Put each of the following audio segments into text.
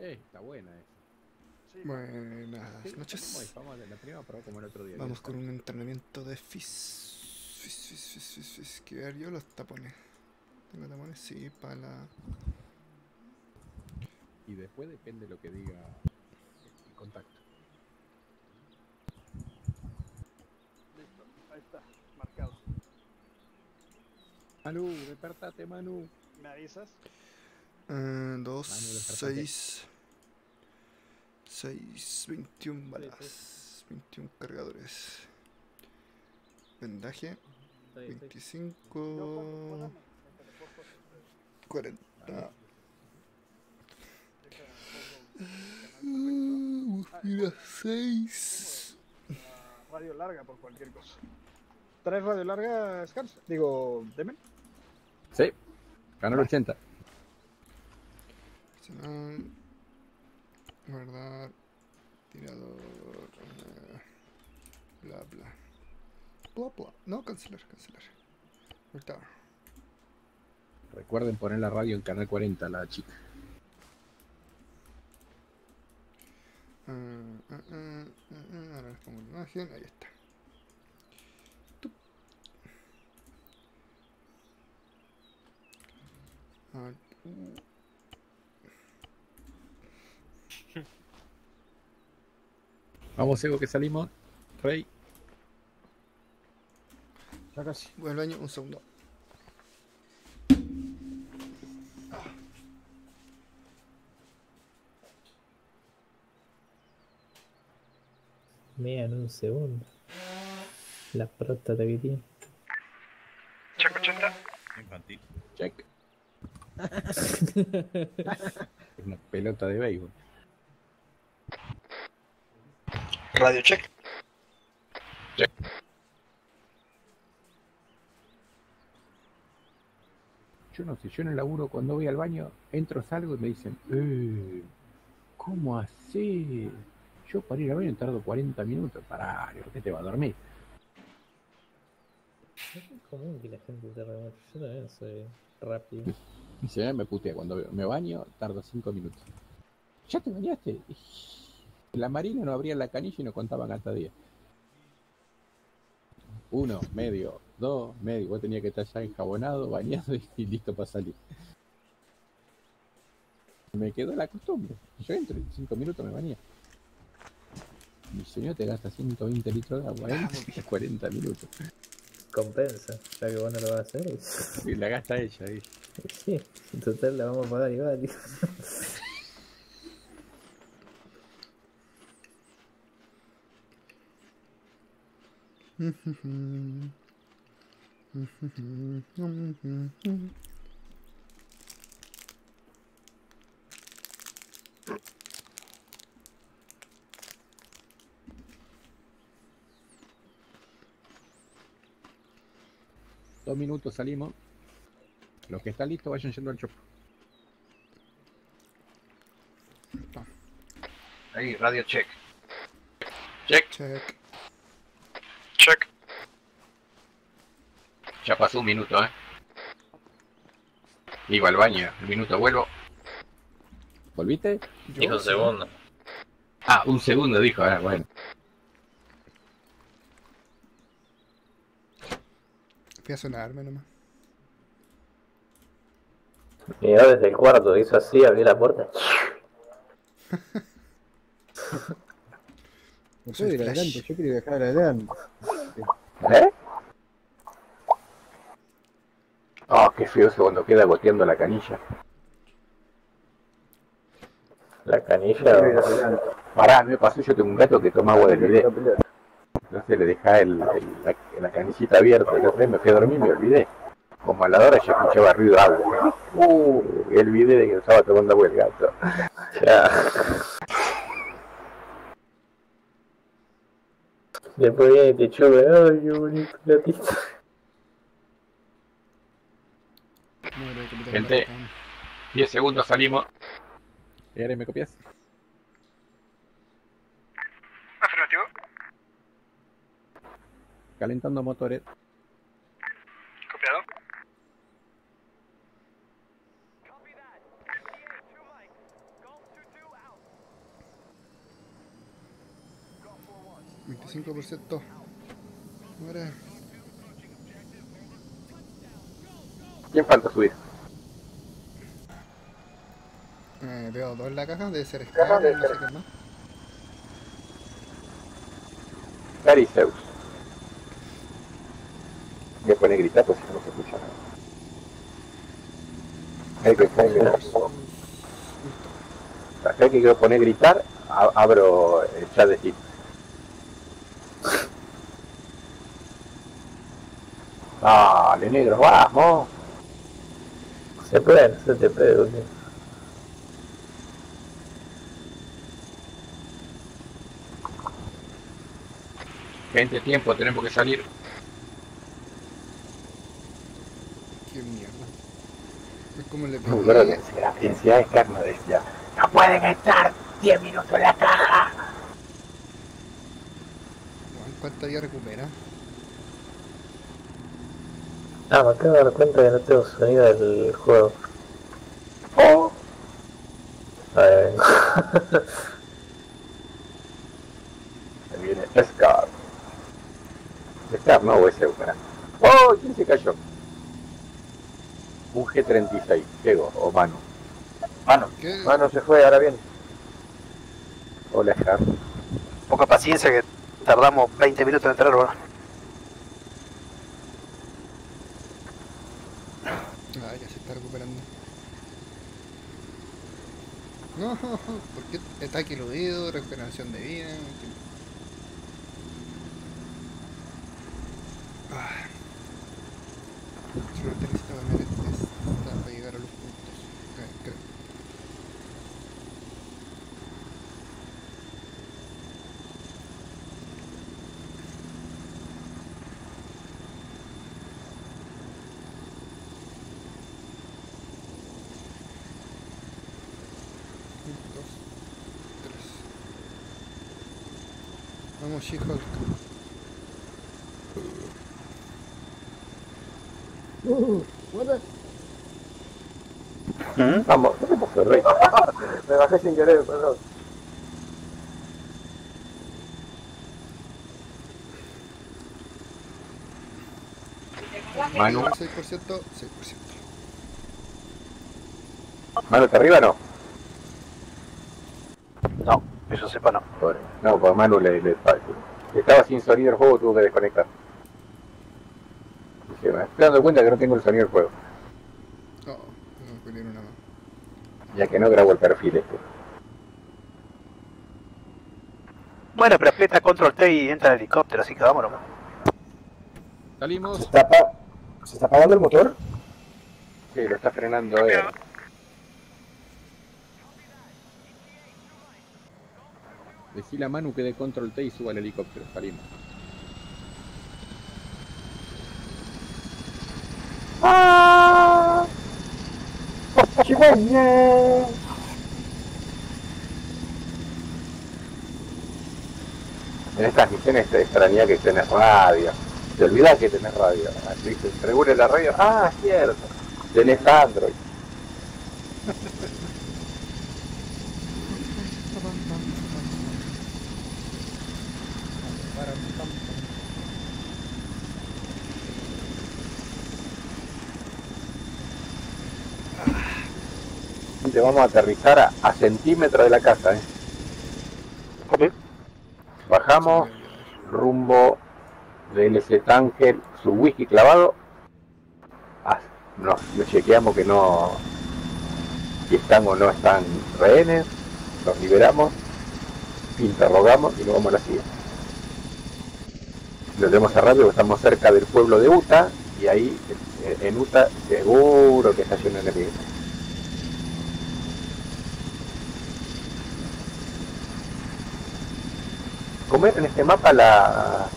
Eh, está buena esa. Sí, Buenas Sí, noches. vamos, vamos, la primera probó como el otro día. Vamos bien. con un entrenamiento de fis. Fis, fis, fis, fis, fis. Esquivar yo los tapones. ¿Tengo tapones? Sí, para la. Y después depende de lo que diga el contacto. listo. Ahí está, marcado. Manu, despertate, Manu. ¿Me avisas? Eh, 2, Manu, despertate. 6. 6, 21 balas. 21 cargadores. Vendaje. Estoy- estoy- 25. Yo pongo- poname, me teleporto. 40. Déjame, Uh, mira, 6. pongo la Radio larga por cualquier cosa. ¿Traes radio larga, Scars? Digo, Demen. Sí, ganó el 80. Guardar. Tirador. eh, Bla bla. Bla bla. No, cancelar, cancelar. Recuerden poner la radio en canal 40, la chica. Ah, ah, ah, ah, ah, Ahora les pongo la imagen. Ahí está. Tup. Ah, Vamos, Evo, que salimos. Rey. Ya casi. Voy al baño un segundo. Mira, en un segundo. La próstata que tiene. Check 80. Infantil. Check. Es una pelota de béisbol. Radio check. Yo no sé, yo en el laburo cuando voy al baño, entro, salgo y me dicen, eh, ¿cómo así? Yo para ir al baño tardo 40 minutos. Pará, ¿por qué te va a dormir? Es común que la gente tarde mucho. Yo también soy rápido. Y se ve, me putea cuando veo- me baño, tardo 5 minutos. ¿Ya te bañaste? En la marina no abrían la canilla y no contaban hasta 10. Uno, medio, dos, medio. Vos tenías que estar ya enjabonado, bañado y, y listo para salir. Me quedó la costumbre. Yo entro y en 5 minutos me bañé. Mi señor te gasta 120 litros de agua, ¿eh? 40 minutos. Compensa, ya que vos no lo vas a hacer. Y la gasta ella ahí. Sí, en total la vamos a pagar igual. Dos minutos salimos. Los que están listos vayan yendo al shop. Ahí, radio check. Check, Check. check. Ya pasó un minuto, ¿eh? Iba al baño, un minuto vuelvo. ¿Volviste? Yo, Dijo un segundo. Ah, un segundo dijo, ah, bueno. Fui a sonarme nomás. Miró desde el cuarto, hizo así, abrió la puerta. No Soy puedo ir adelante, yo quiero viajar adelante. ¿Eh? Oh, qué feo eso cuando queda goteando la canilla. La canilla. Pará, me pasó, yo tengo un gato que toma agua del bidet. Entonces le dejaba el, el- la, la canillita abierta. Vez me fui a dormir y me olvidé. Como a la hora ya escuchaba ruido de agua. Uh, y el bidet de que estaba tomando agua el gato. Ya. Después viene y te choca, ay, qué bonito gatito. Gente, 10 segundos salimos. ¿Y ahora me copias? Afirmativo. Calentando motores. Copiado. Veinticinco por ciento. ¿Quién falta subir? Eh, veo dos en la caja, debe ser Scar, no sé qué más. Cari Zeus. Voy a poner gritar pues si no se escucha nada. Hay que, que, hay que quiero poner gritar, abro el chat de Steam. Dale, negro, vamos. Se puede, se te puede, Gente, tiempo, tenemos que salir. Qué mierda. Es como le No, la densidad de carne decía, no pueden estar 10 minutos en la caja. ¿Cuánta ya recupera? Ah, me acabo de dar cuenta que no tengo sonido del juego. Oh, A ver. se viene Scar. Scar, no, ese una. Oh, ¿quién se cayó? Un G36, Diego, o Manu. Mano, ¿Qué? mano se fue, ahora bien. Hola, Scar. Poca paciencia que tardamos 20 minutos en entrar, bueno. Ah, ya se está recuperando. No, porque ataque eludido, recuperación de vida. en fin. Ah. Solamente necesito cambiar esta para llegar a los puntos. Ok, creo. Un, dos, tres. Vamos, She-Hulk. Vamos, ¿qué te pasó, Rey? Me bajé sin querer, perdón. Manu, 6%, 6%. Manu, ¿te arriba no? No, que yo sepa no. Pobre. No, pues Manu le, le, estaba sin sonido el juego, tuvo que desconectar. Me estoy dando cuenta que no tengo el sonido del juego, Oh, no, poner una más. ya que no grabo el perfil este. Bueno, pero aprieta control T y entra el helicóptero, así que vámonos. ¿Se salimos. está, apa- ¿Se está apagando el motor? Sí, lo está frenando él. Decile a Manu que dé control T y suba al helicóptero. Salimos. ¡Ah! ¡Chigüeña! En estas misiones te extraña que tenés radio. Te olvidas que tenés radio. Así que regule la radio. Ah, cierto. Tenés Android. Vamos a aterrizar a, a centímetros de la casa. ¿eh? Bajamos rumbo DLC Tángel, su whisky clavado. Ah, no, lo chequeamos que no. Si están o no están rehenes. Los liberamos. Interrogamos y nos vamos a la siguiente. Lo tenemos a rápido, estamos cerca del pueblo de Uta. Y ahí, eh, en Uta, seguro que está lleno de enemigos. ¿Cómo era en este mapa la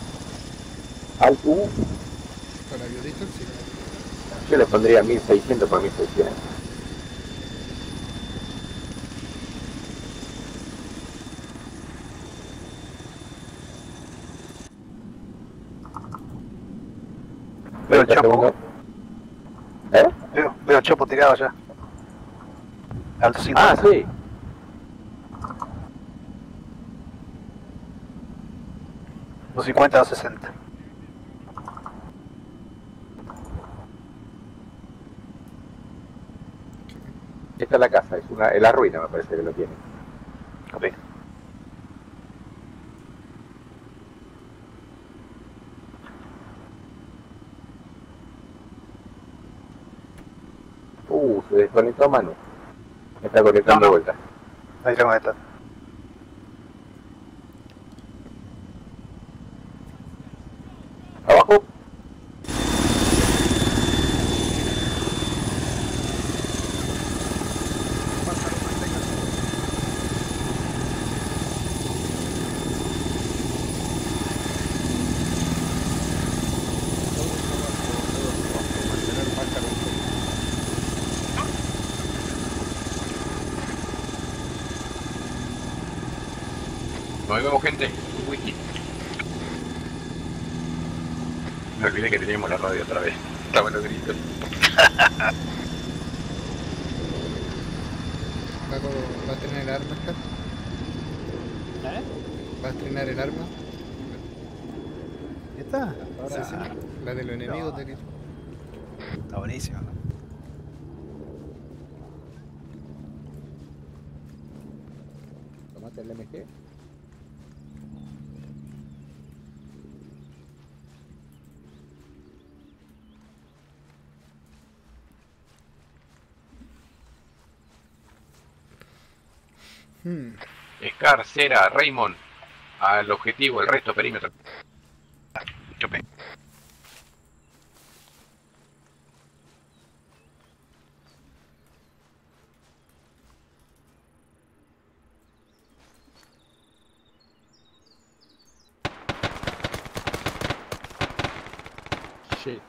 Alt U? Para biodistal, sí. Yo le pondría 1600 por 1600. Veo el 30 chopo. segundos. ¿Eh? Veo, veo el chopo tirado allá. 50. Ah, sí. 250 a 60. Esta es la casa, es una, es la ruina me parece que lo tiene. Ok. Uh, se desconectó a mano. Me está conectando No, no. de vuelta. Ahí tengo esta. Abajo. Nos vemos gente. Wiki. Me olvidé que teníamos la radio otra vez. Estaban los gritos. Paco, ¿va a estrenar el arma acá? ¿Eh? ¿Va a estrenar el arma? ¿Esta? Sí, sí. La de los enemigos de Está buenísima. ¿no? Tomate el MG. Hmm. Scar, Raymond. Al objetivo, el resto perímetro. Shit.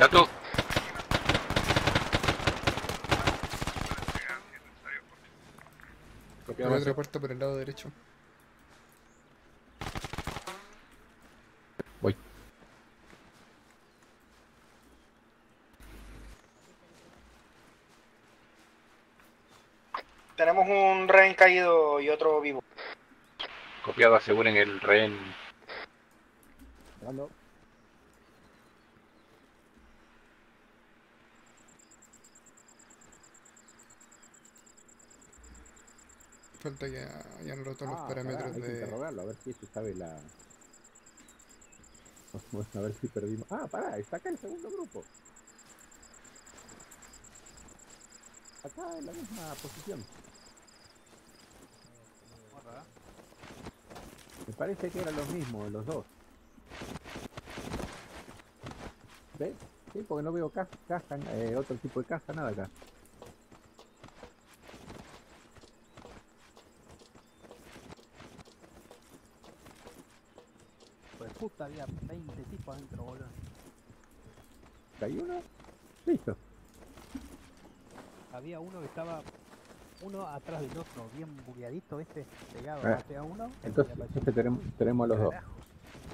¿Está todo? Por Copiado otra puerta por el lado derecho. Voy. Tenemos un rehén caído y otro vivo. Copiado, aseguren el rehén. Falta que hayan roto los Ah, parámetros pará, hay que de. interrogarlo, a ver si sabe la... Vamos a ver si perdimos... Ah, pará, está acá el segundo grupo. Acá en la misma posición. Me parece que eran los mismos, los dos. ¿Ves? Sí, porque no veo caja, caja eh, otro tipo de caja, nada acá. Pues puta, había 20 tipos adentro, boludo. ¿Hay uno? Listo. Había uno que estaba uno atrás del otro, bien bugueadito este, pegado, Ah, maté a uno. Entonces, tenemos, tenemos a los dos.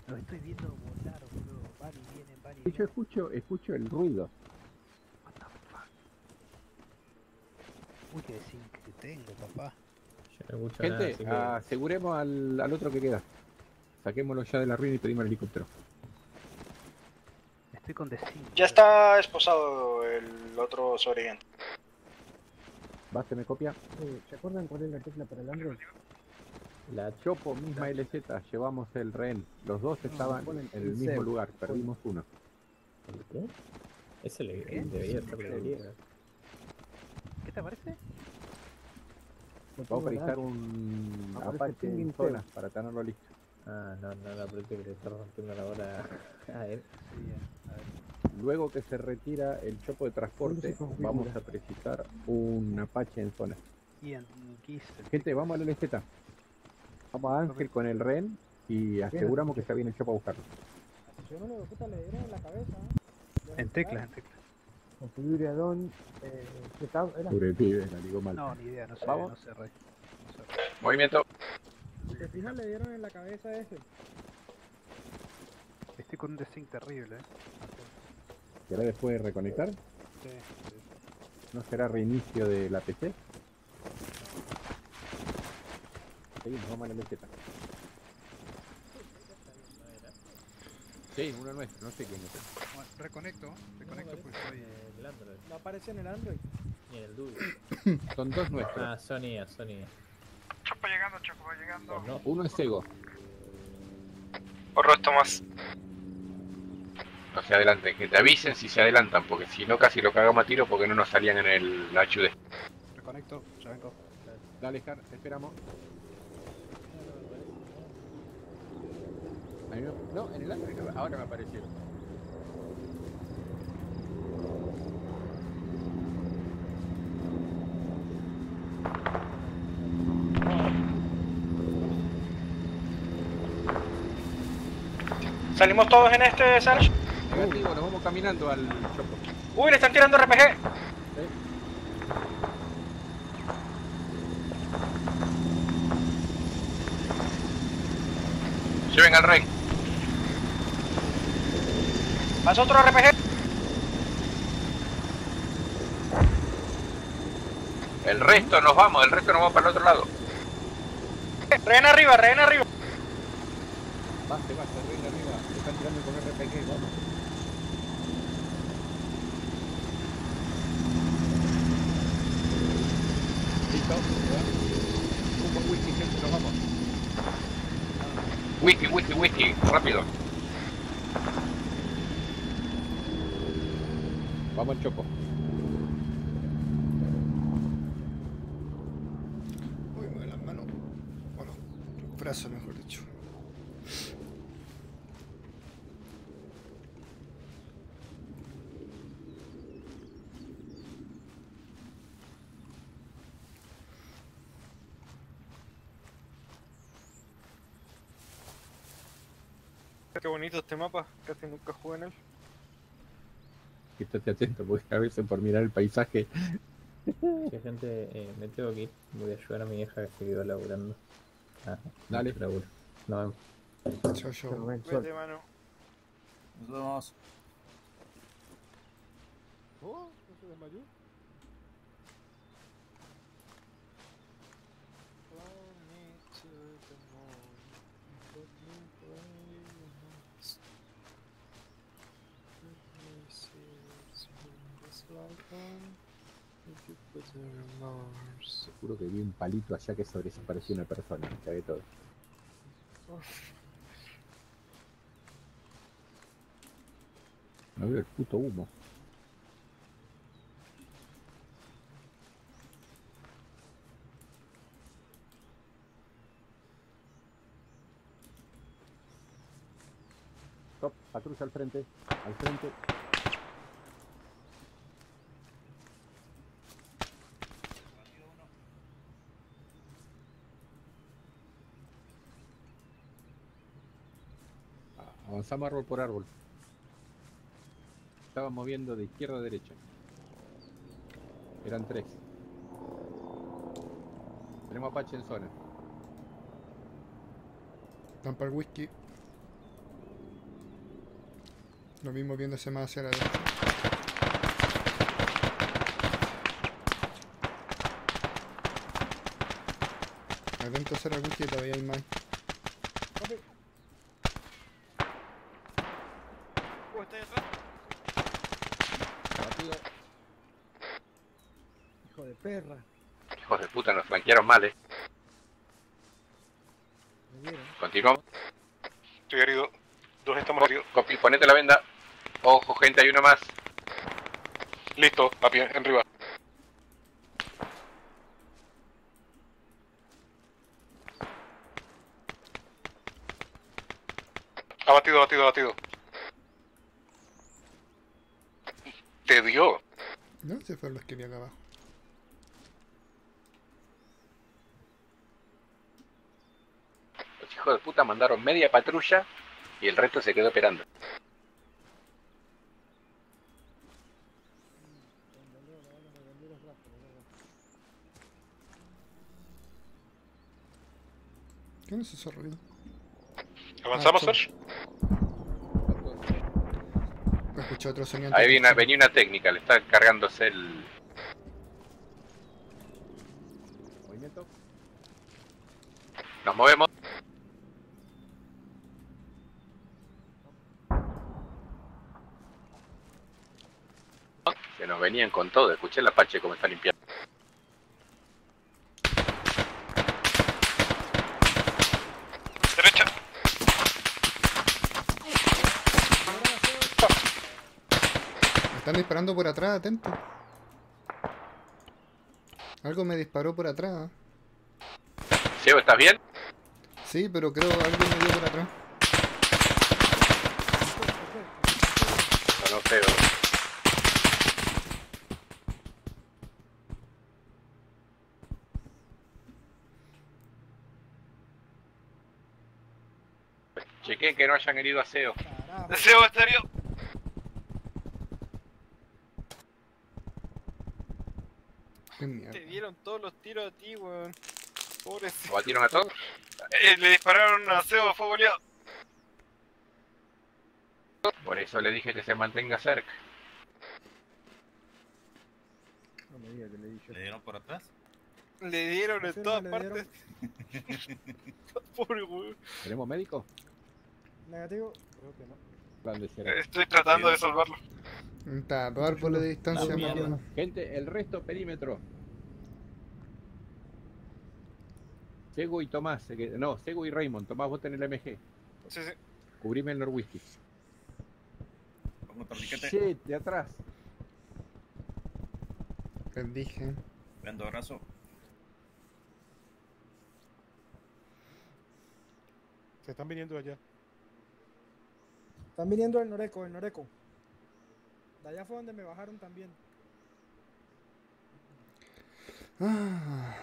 Los estoy viendo volar, boludo. Van y vienen, van y Y yo vienen. escucho, escucho el ruido. What the fuck. Uy, qué zinc que tengo, papá. Yo no escucho nada, Gente, aseguremos al, al otro que queda. Saquémoslo ya de la ruina y pedimos el helicóptero. Estoy con The Zinc. Ya está esposado el otro sobreviviente. Base me copia. ¿Se acuerdan cuál es la tecla para el Android? La Chopo, misma LZ, llevamos el rehén. Los dos estaban en el el mismo cero. lugar, perdimos uno. ¿El qué? Ese le, debería ser la griega. ¿Qué te parece? Vamos a acá. un Aparece Apache en ping zona para tenerlo listo. Ah, no, no, no, pero que le está rompiendo la bola a él. Sí, a ver. Luego que se retira el chopo de transporte, vamos a precisar un Apache en zona. Gente, vamos a la LZ. Vamos a Ángel con el rehén y aseguramos que está bien el chopo a buscarlo. Si no, los puta le dieron en la cabeza. ¿eh? En teclas, en teclas. Configure addon. Eh, setup, era. Pobre pibe, la digo mal. No, ni idea, no sé, Vamos. no sé, rey. No sé, rey. Movimiento. ¿Te fijas? Le dieron en la cabeza a ese. Estoy con un The Zinc terrible, eh. ¿Será después de reconectar? Sí, sí. ¿No será reinicio de la PC? Seguimos, vamos a la meseta. Sí, uno nuestro, no sé quién es. Bueno, reconecto, reconecto porque estoy. El Android. No aparece en el Android. Y en el Duo. Son dos nuestros. Ah, Sony, a Chopo llegando, Chopo llegando. No. Uno es Sego. Por resto más. No se adelanten, que te avisen si se adelantan, porque si no casi lo cagamos a tiro porque no nos salían en el HUD. Reconecto, ya vengo. Dale, Jar, esperamos. No, en el Android ahora me aparecieron. ¿Salimos todos en este, Serge? Negativo, nos vamos caminando al chopo. Uy, le están tirando RPG. Lleven al rey. Pasa otro RPG. El resto nos vamos, el resto nos vamos para el otro lado. Rehén arriba, rehén arriba. Reina arriba. Están tirando con RPG, vamos. Listo. Un poco whisky, gente, nos vamos. Whisky, whisky, whisky, rápido. Vamos al chopo. Uy, mueve las manos. Bueno, los brazos, mejor dicho. Qué bonito este mapa, casi nunca jugué en él. Estate atento, porque a veces por mirar el paisaje. Sí, gente, eh, me tengo que ir. Voy a ayudar a mi hija que se quedó laburando. Ah, Dale. laburo. Nos vemos. Chao, chao. Vete, mano. Nos vemos. Oh, ¿no se desmayó? Seguro que vi un palito allá que sobre eso parecía una persona. Cagué todo. No veo el puto humo. Stop, patrulla al frente, al frente. Avanzamos árbol por árbol. Estaba moviendo de izquierda a derecha. Eran tres. Tenemos Apache en zona. Dan para el whisky. Lo mismo viéndose más hacia la derecha. Atento a hacer el whisky todavía hay más. Uh, está ahí atrás. Batido. Hijo de perra. Hijos de vieron. Continuamos. Estoy herido. Dos estamos heridos. Ponete la venda. Ojo, gente, hay uno más. Listo, a pie, en arriba. Abatido, abatido, abatido. Te dio. No, se fueron los que vi acá abajo. Los hijos de puta mandaron media patrulla y el resto se quedó esperando. ¿Qué no es ese ruido? ¿Avanzamos, Ah, Serge? Escuché otro sonido. Ahí viene, venía una técnica, le está cargándose el... Movimiento. Nos movemos. Se nos venían con todo. Escuché el Apache cómo está limpiando. Derecha. Me están disparando por atrás, atento. Algo me disparó por atrás. Sebo, ¿estás bien? Sí, pero creo que algo me dio por atrás. No, no. Que no hayan herido a Seo. Estéreo. Qué mierda. Te dieron todos los tiros a ti, weón. Pobre ¿Lo batieron a todos? Eh, le dispararon a Seo a fuego oleado. Por eso le dije que se mantenga cerca. No me digas que le di yo. ¿Le dieron por atrás? Le dieron en todas partes. Pobre weón. ¿Tenemos médico? Negativo. Creo que no. Estoy tratando de salvarlo. Está a dos árboles de distancia, La más o mierda. menos. Gente, el resto perímetro. Sego y Tomás. No, Sego y Raymond. Tomás, vos tenés el MG. Sí, sí. Cubrime el Norwhisky. Torniquete. Shit, de atrás. Les dije. Vendo brazo. Se están viniendo allá. Están viniendo el Noreco, el Noreco. De allá fue donde me bajaron también. Ah,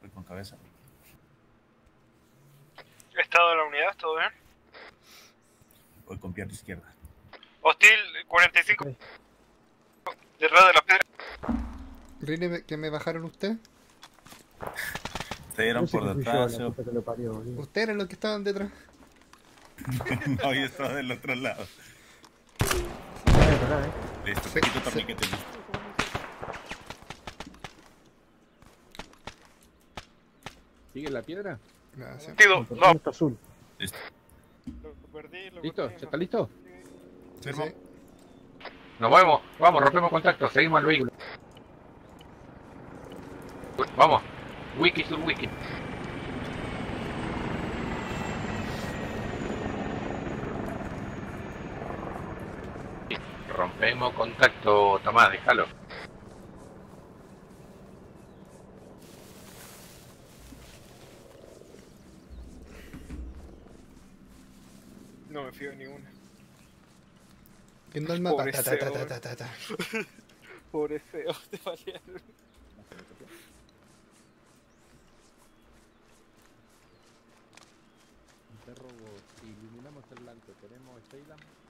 Voy con cabeza. Estado de la unidad, ¿todo bien? Voy con pierna izquierda. Hostil 45. Detrás de la piedra. Rini, ¿me- ¿que me bajaron usted? Te dieron por yo, detrás. Seo. puta que lo parió, boludo. ¿Ustedes eran los que estaban detrás? no, yo estaba del otro lado. Listo, te quito sí. torniquete. Listo. ¿Sigue la piedra? Gracias. Sentido, no. Punto azul. Listo. Lo perdí, lo ¿Listo? ¿Ya está listo? Sí, sí. Nos movemos. Vamos, rompemos contacto. Seguimos al vehículo. Vamos. Wiki sur wiki. Contacto, Tomás, déjalo. No me fío de ninguna. Viendo el mapa. Pobre Ta, ta, ta, ta, ta, ta, ta. Pobre feo, te balearon. Interrogo, si iluminamos el blanco, ¿tenemos Stayland?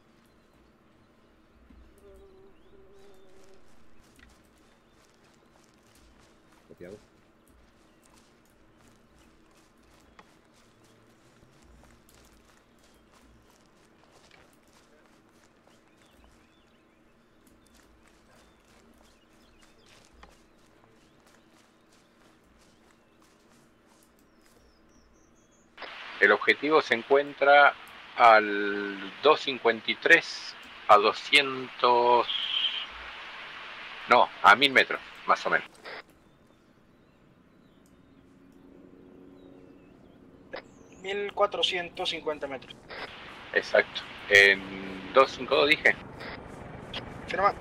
Copiado. El objetivo se encuentra al 253 a 200... No, a 1000 metros, más o menos. Mil cuatrocientos cincuenta metros. Exacto. En 252 dije. Firma.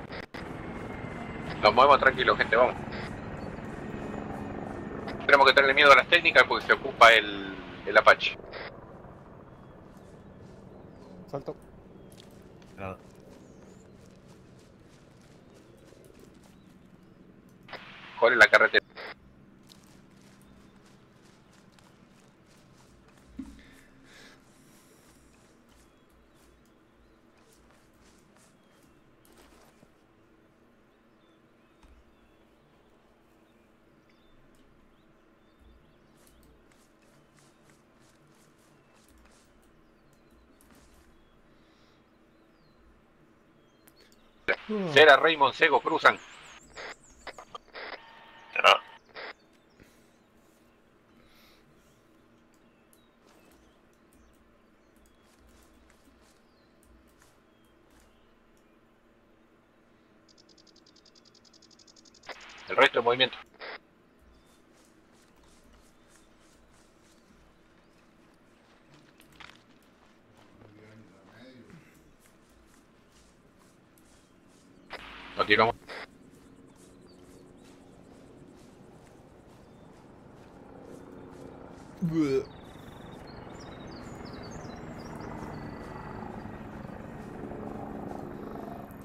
Nos movemos tranquilos, gente, vamos. Tenemos que tenerle miedo a las técnicas porque se ocupa el, el Apache. Salto. Nada. ¿Cuál es la carretera? Cera, Raymond, Sego, cruzan. El resto de movimiento. Continuamos. Bleh.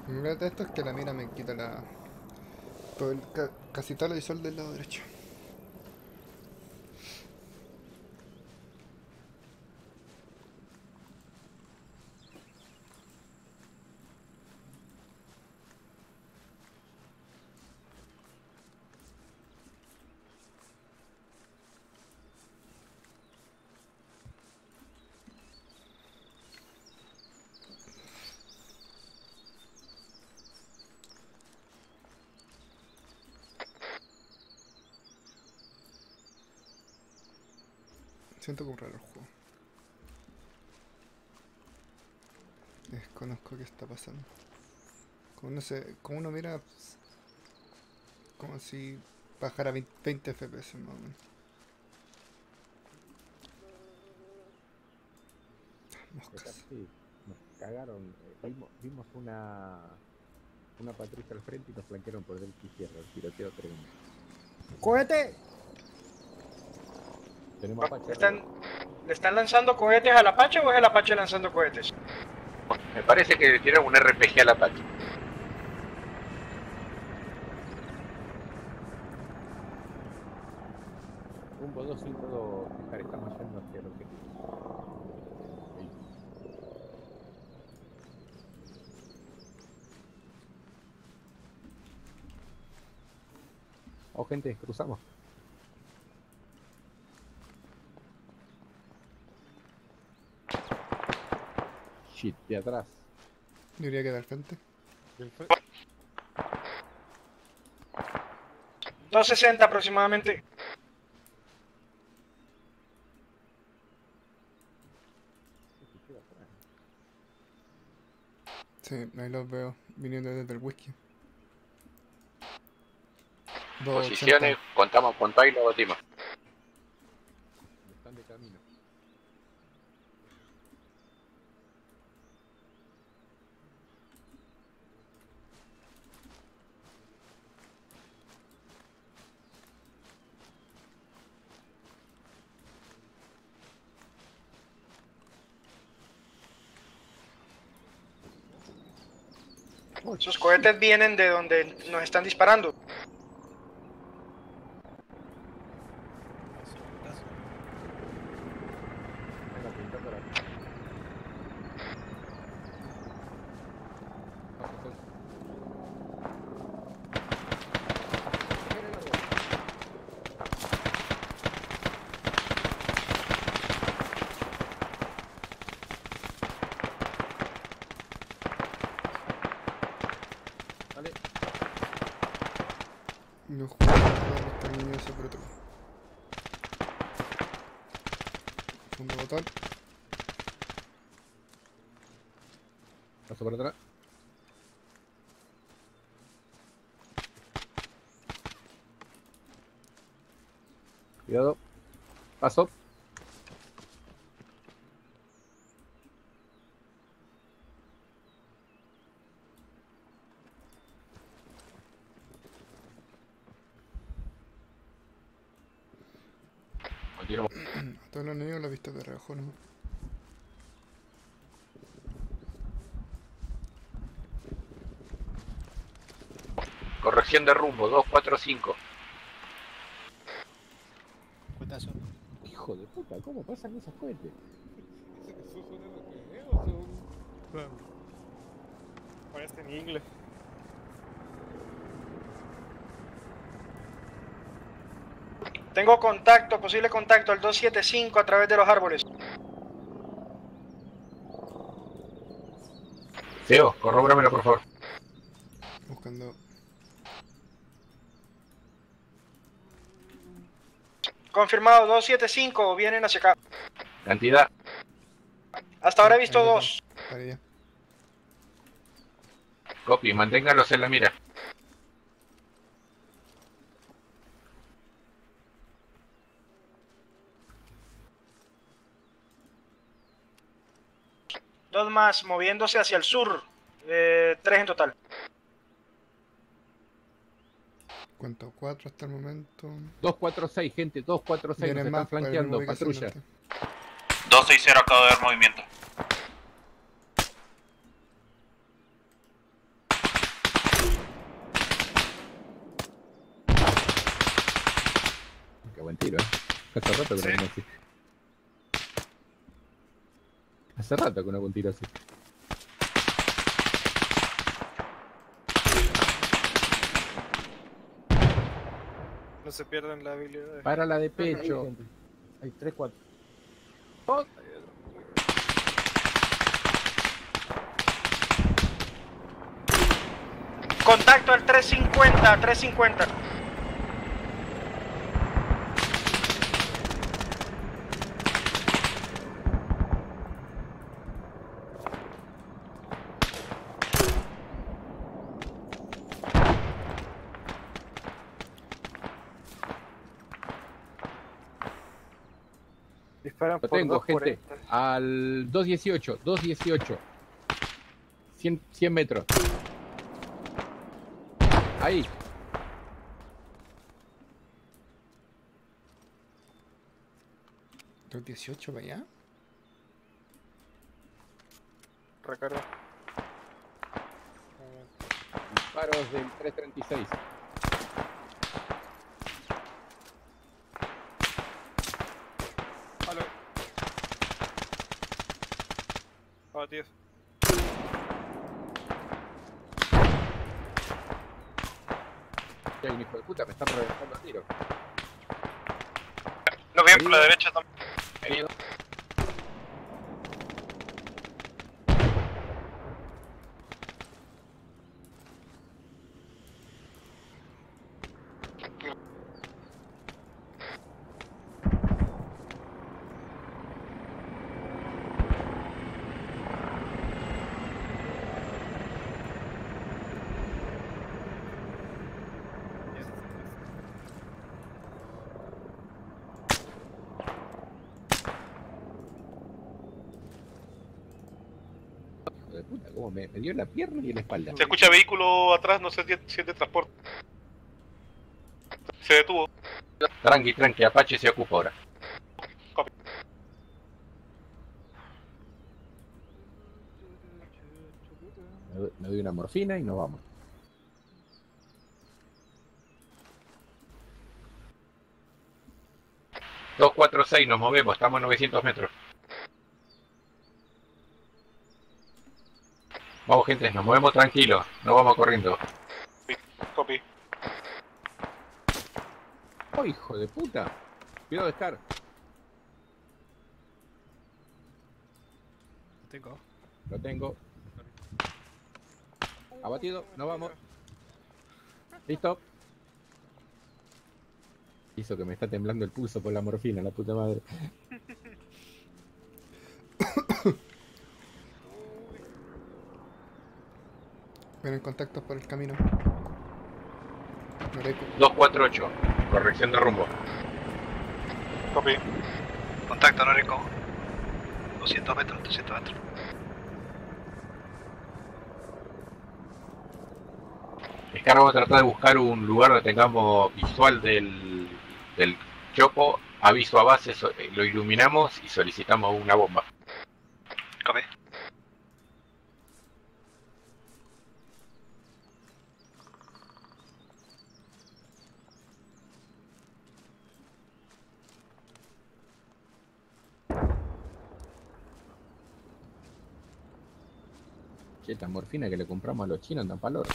Mira de es que la mira me quita la. Todo el, ca- casi todo el visual del lado derecho. Siento como raro el juego. Desconozco qué está pasando. Como uno, se, como uno mira. pues, Como si bajara 20, 20 FPS más o menos. Moscas. Sí, nos cagaron. Vimos, vimos una una patrulla al frente y nos flanquearon por derecha y izquierda. El tiroteo tremendo. ¡Cohete! Tenemos Apache. ¿Están, ¿Le están lanzando cohetes al Apache o es el Apache lanzando cohetes? Me parece que le tiraron un RPG a la Apache. Rumbo 252, Oscar, estamos yendo hacia el objetivo. Ahí. Oh, gente, cruzamos. Shit, de atrás. Debería quedar al frente. 260 aproximadamente. Sí, ahí los veo viniendo desde el whisky. Dos Posiciones, contamos con todo y lo batimos. Están de camino. Sus vienen de donde nos están disparando. Venga, pinta por aquí. Paso, paso. Vale. No juego esta línea ese por otro. Segundo botón. Paso por atrás. Cuidado. Paso. A todos los enemigos he visto de reojo, ¿no? Corrección de rumbo, 245. Cuentazo. Hijo de puta, ¿cómo pasan esos cohetes? Parece en inglés. Tengo contacto, posible contacto al 275 a través de los árboles. Teo, corróboramelo por favor. Buscando. Confirmado 275, vienen hacia acá. Cantidad. Hasta ahora he visto dos. Copy, manténgalos en la mira. Más moviéndose hacia el sur. Eh, tres en total. Cuento 4 hasta el momento. 246, gente, 246, nos están flanqueando, patrulla. norte. 260 acabo de ver movimiento. Qué buen tiro, ¿eh? Hace rato que Sí. Hace rato que no hago un tiro así. No se pierdan la habilidad. Para la de pecho. Hay 3, 4. Contacto al 350, 350. Disparan Lo por tengo, gente. 240. Al 218, 218. 100, 100 metros. Ahí. ¿Dos 18 para allá? Recarga. Disparos del 336. Abatido. Que hay un hijo de puta, me están reventando a tiro. Lo bien por la derecha también. Herido. Me, me dio en la pierna y en la espalda. Se escucha vehículo atrás, no sé si es- de transporte. Se detuvo. Tranqui, tranqui, Apache se ocupa ahora. Me doy, me doy una morfina y nos vamos. Dos, cuatro, seis, nos movemos, estamos a 900 metros. Vamos gente, nos movemos tranquilos, no vamos corriendo. Copy. ¡Oh, hijo de puta! Cuidado de estar. Tengo. Lo tengo. Abatido, nos vamos. ¿Listo? Hizo que me está temblando el pulso por la morfina, la puta madre. Vienen contactos por el camino. Noreco. 248, corrección de rumbo. Copy. Contacto, Noreco. 200 metros, 200 metros. Descarga vamos a tratar de buscar un lugar donde tengamos visual del, del chopo, aviso a base, so- lo iluminamos y solicitamos una bomba. Copy. Che, esta morfina que le compramos a los chinos andan pa'l. ¡Opa!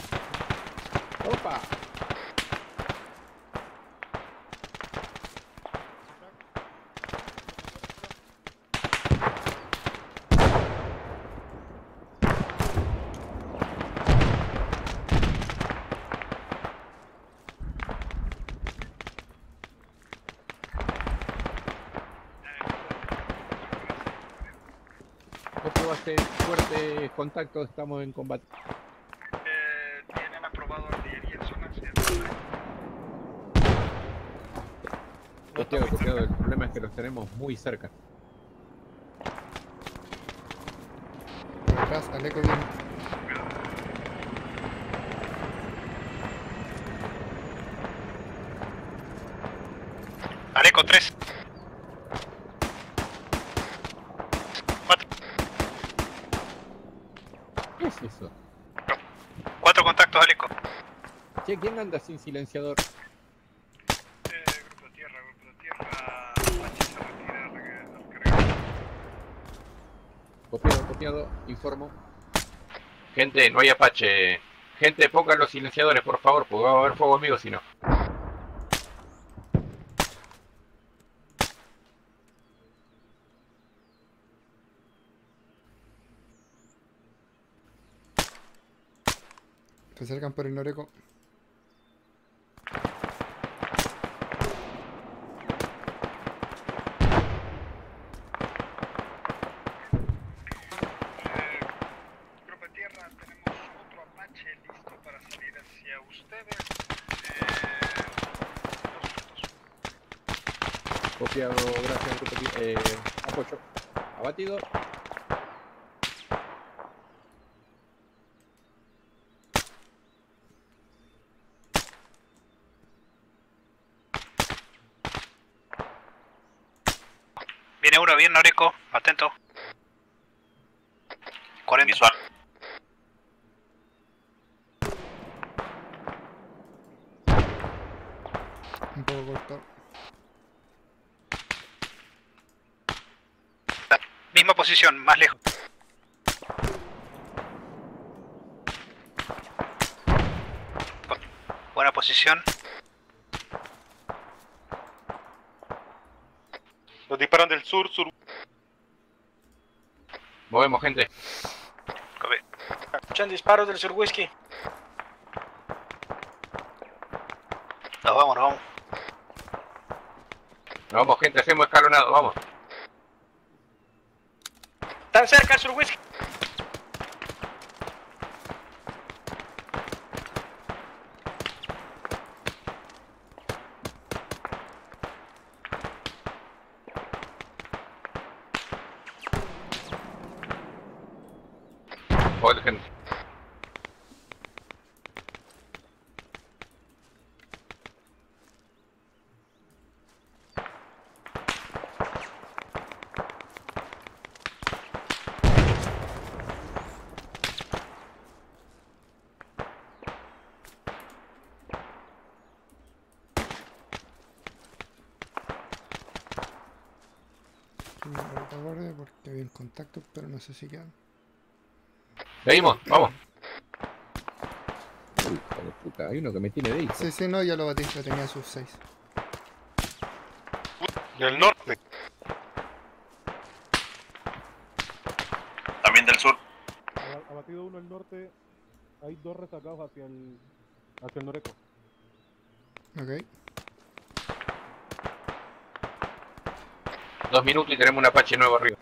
Esto va a ser fuerte contacto, estamos en combate. Eh, Tienen aprobado artillería en zona Copiado, copiado, el problema es que los tenemos muy cerca. Aleco bien. Areco 3. ¿Qué es eso? Cuatro contactos, Aleco. Che, ¿quién anda sin silenciador? Copiado, copiado, informo. Gente, no hay Apache. Gente, pongan los silenciadores, por favor, porque va a haber fuego amigo si no. Se acercan por el Noreco. Grupo de tierra, tenemos otro Apache listo para salir hacia ustedes. Copiado, gracias, grupo ti- eh, apoyo. Abatido. Viene uno, bien, Areco. Atento. 40 visual. Un poco corto. Misma posición, más lejos. Bu- Buena posición. Disparan del sur, sur. Movemos, gente. Escuchan disparos del sur whisky. Nos vamos, nos vamos. Vamos, gente, hacemos escalonado, vamos. Están cerca el sur whisky. Joder, gente. Una retaguardia porque había contacto, pero no sé si quedan. Seguimos, vamos. Uy, puta, hay uno que me tiene de hijo. Sí, sí, no, ya lo batí, ya tenía sus 6. Del norte. También del sur. Aba- Abatido uno al norte, hay dos retacados hacia el, hacia el noreco. Ok. Dos minutos y tenemos un Apache nuevo arriba.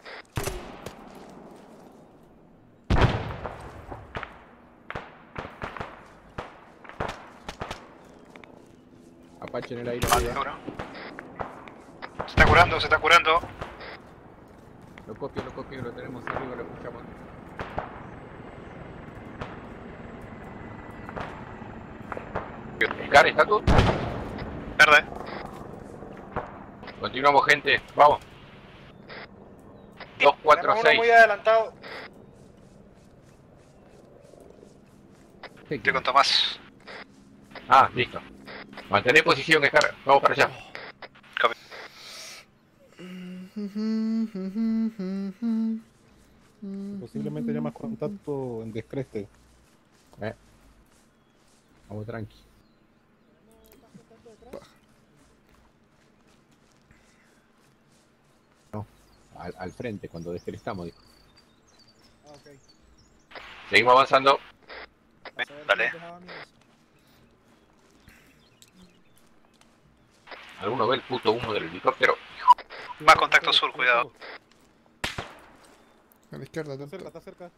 Apache en el aire. Vale, arriba. uno. Se está curando, se está curando. Lo copio, lo copio, lo tenemos arriba, lo escuchamos. Scar, ¿está tú? Verde. Continuamos, gente. Vamos. 2, 4, Tenemos uno 6. muy adelantado. Estoy con Tomás. Ah, listo. Mantener posición, Scar. Vamos para allá. Posiblemente haya más contacto en Descreste. Eh. Vamos tranqui. No, al, al frente, cuando descrestamos, dijo. Ah, ok. Seguimos avanzando. Dale. ¿Alguno ve el puto humo del helicóptero? Más contacto sur, cuidado. A la izquierda, Está cerca, está cerca.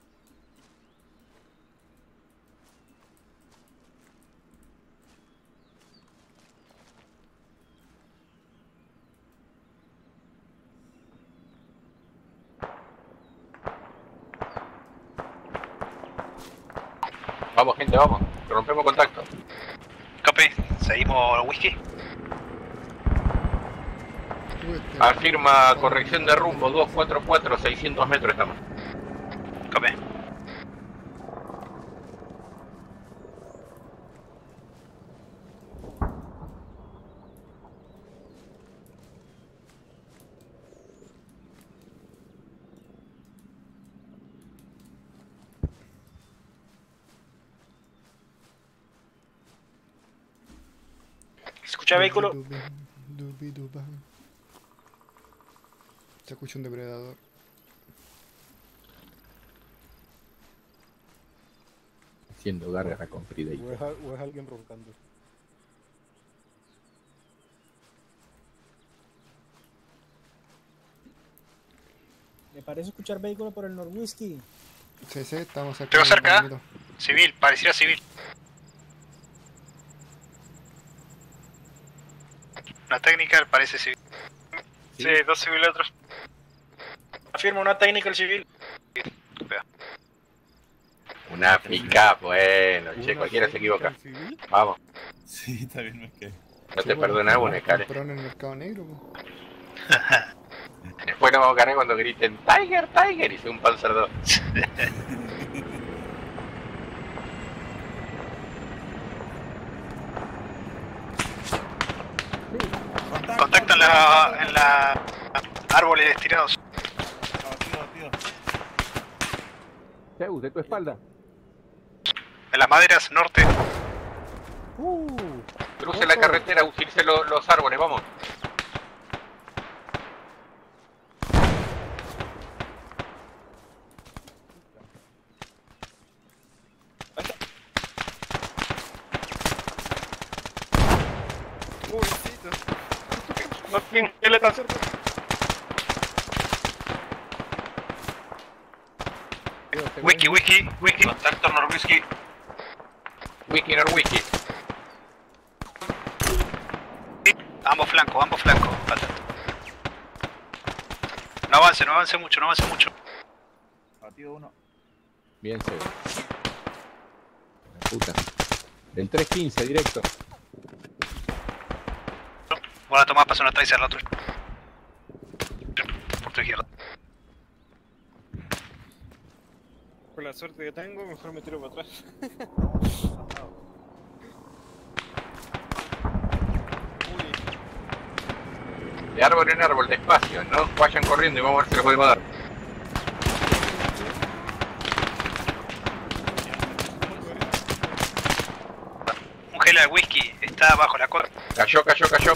Vamos, gente, vamos. Rompemos contacto. Copy. Seguimos whisky. Afirma corrección de rumbo 244, 600 metros estamos. Copy. ¿Escucha vehículo? Se escucha un depredador. Haciendo gárgara con Predator. O es, o es alguien roncando. Me parece escuchar vehículo por el Norwhisky. Sí, sí, estamos cerca. Tengo del cerca. Civil, pareciera civil. La técnica parece civil. Sí, dos civiles otros. Afirma una técnica el civil. Una pica, bueno, che, cualquiera se equivoca. Vamos, Sí, está bien, no es que. no te perdonamos, Necale. En el mercado negro. po. Después nos vamos a ganar cuando griten Tiger, Tiger y sea un Panzer 2. Contacto en la, en la árboles tirados. Zeus, de tu espalda. En las maderas norte. Cruce la carretera, usirse lo- los árboles, vamos. No, ¿quién? ¿Quién le está cerca? Wiki, wiki, wiki. Contacto Norwhisky. Wiki, Norwhisky. Ambos flancos, ambos flancos. No avance, no avance mucho, no avance mucho. Batido uno. Bien. La puta. Del 315, directo. Voy a tomar paso una tracer la tuya. Por tu izquierda. Con la suerte que tengo, mejor me tiro para atrás. De árbol en árbol, despacio, no vayan corriendo y vamos a ver si lo podemos dar. Un gel de whisky está bajo la cola. Cayó, cayó, cayó.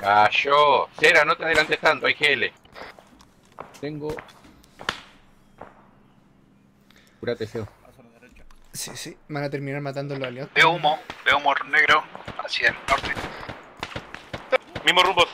Cayó. Cera, no te adelantes tanto, hay GL. Tengo. Curate, Zeus. Sí, sí. Van a terminar matando los aliados. Veo humo, veo humo negro hacia el norte. Mismo rumbo.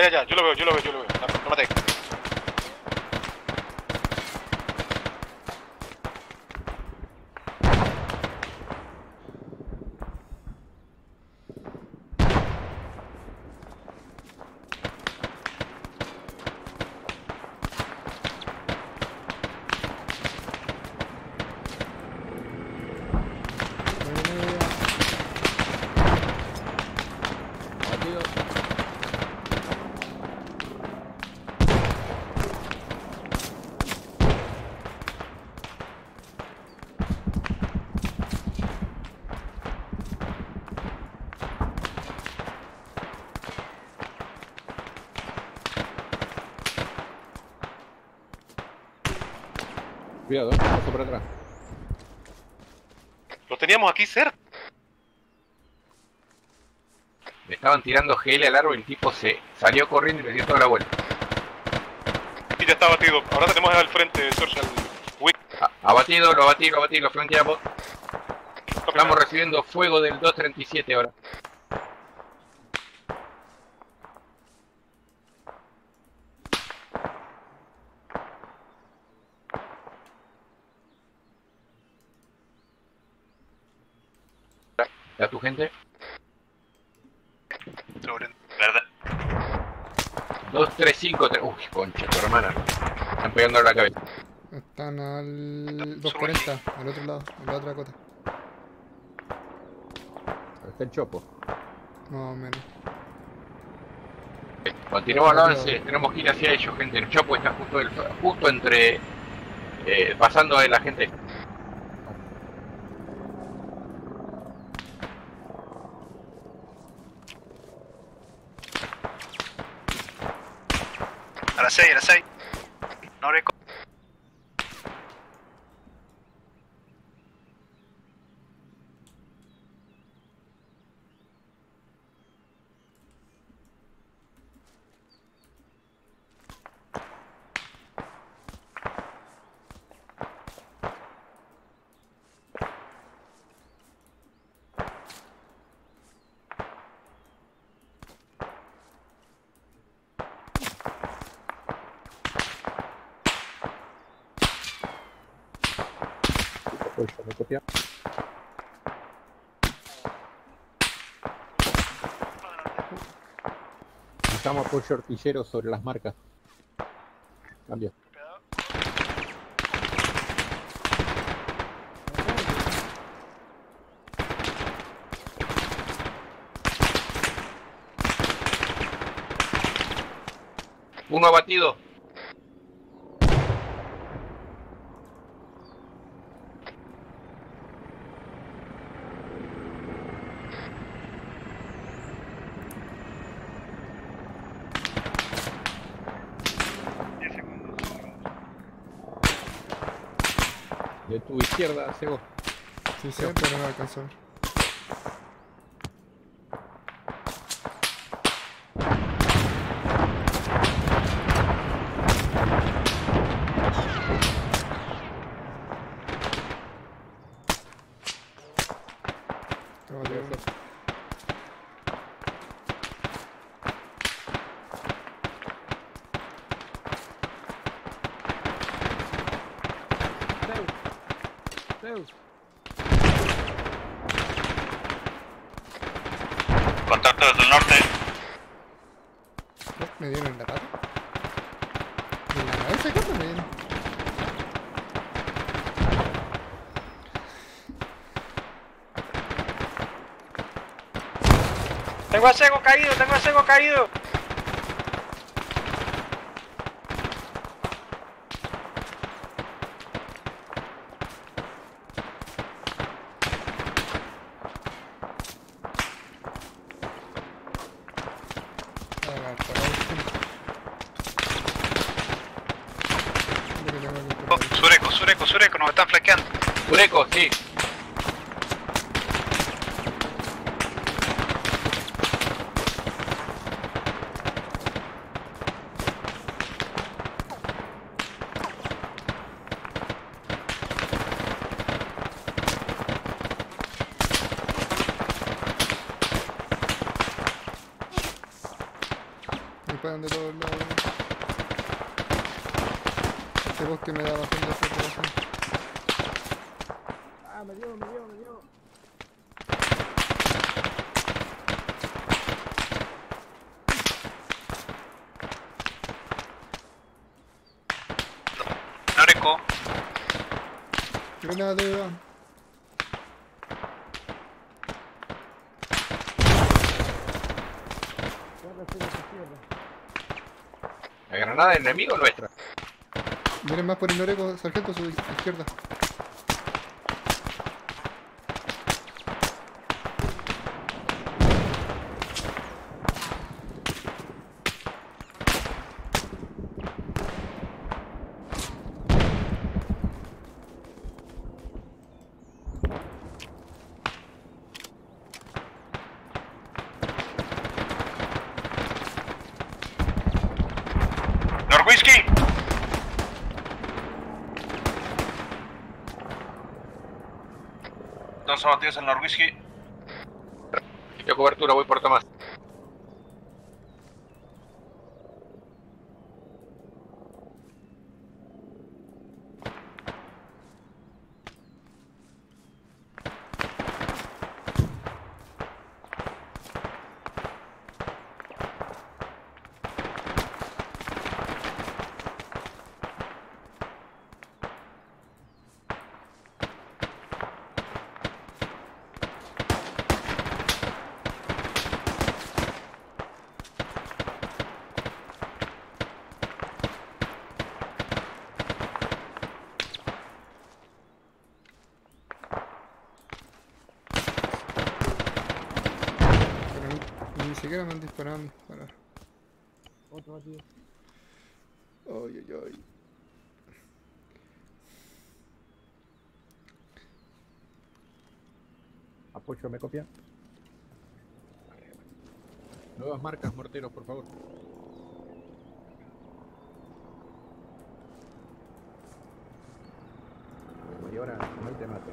Pepsi Man. Ya, ya, ya, yo lo veo, yo lo veo, yo lo veo. No, no mate. Batido. Cuidado, eh, paso por atrás. Lo teníamos aquí cerca. Le estaban tirando GL al árbol y el tipo se salió corriendo y le dio toda la vuelta. Y ya está batido. Ahora tenemos al frente, George, al Wick. Abatido, lo abatí, lo abatí, lo flanqueamos. Estamos recibiendo fuego del 237 ahora. ¿Ya tu gente? Verdad. 235, tre- uy, concha, tu hermana. Están pegando en la cabeza. Están al 240, al otro lado, en la otra cota. Está el chopo. Más o menos. Continuamos el avance, tenemos que ir hacia ellos, gente. El Chopo está justo, justo entre. eh, pasando de la gente. A las 6, a las 6. Noreco. Pues, ¿me copia? Necesitamos apoyo artillero sobre las marcas. Cambio. Uno abatido. De tu izquierda, Sego. Sí sé, pero no alcanzó. Vale, vale. Contacto desde el norte. Me dieron en la pata. ¿En la cabeza qué me dieron? Tengo a Sego caído, tengo a Sego caído. Ah, la parada. Creo que tengo que Oh, sureco, sureco, sureco, nos están flanqueando. Sureco, sí. Me pagan de todos lados. Este bosque me da bastante separación. Ah, me dio, me dio, me dio. Noreco. Granada. La granada enemigo nuestra. Miren más por el noreco, sargento, su izquierda. Norwhisky. Los abatidos en Norwhisky. Yo cobertura, voy por Tomás. Pero ni, ni siquiera me han disparado a disparar. Otro batido. Ay, ay, ay. Apoyo, ¿me copia? Nuevas marcas, morteros, por favor. Y ahora, no te mato.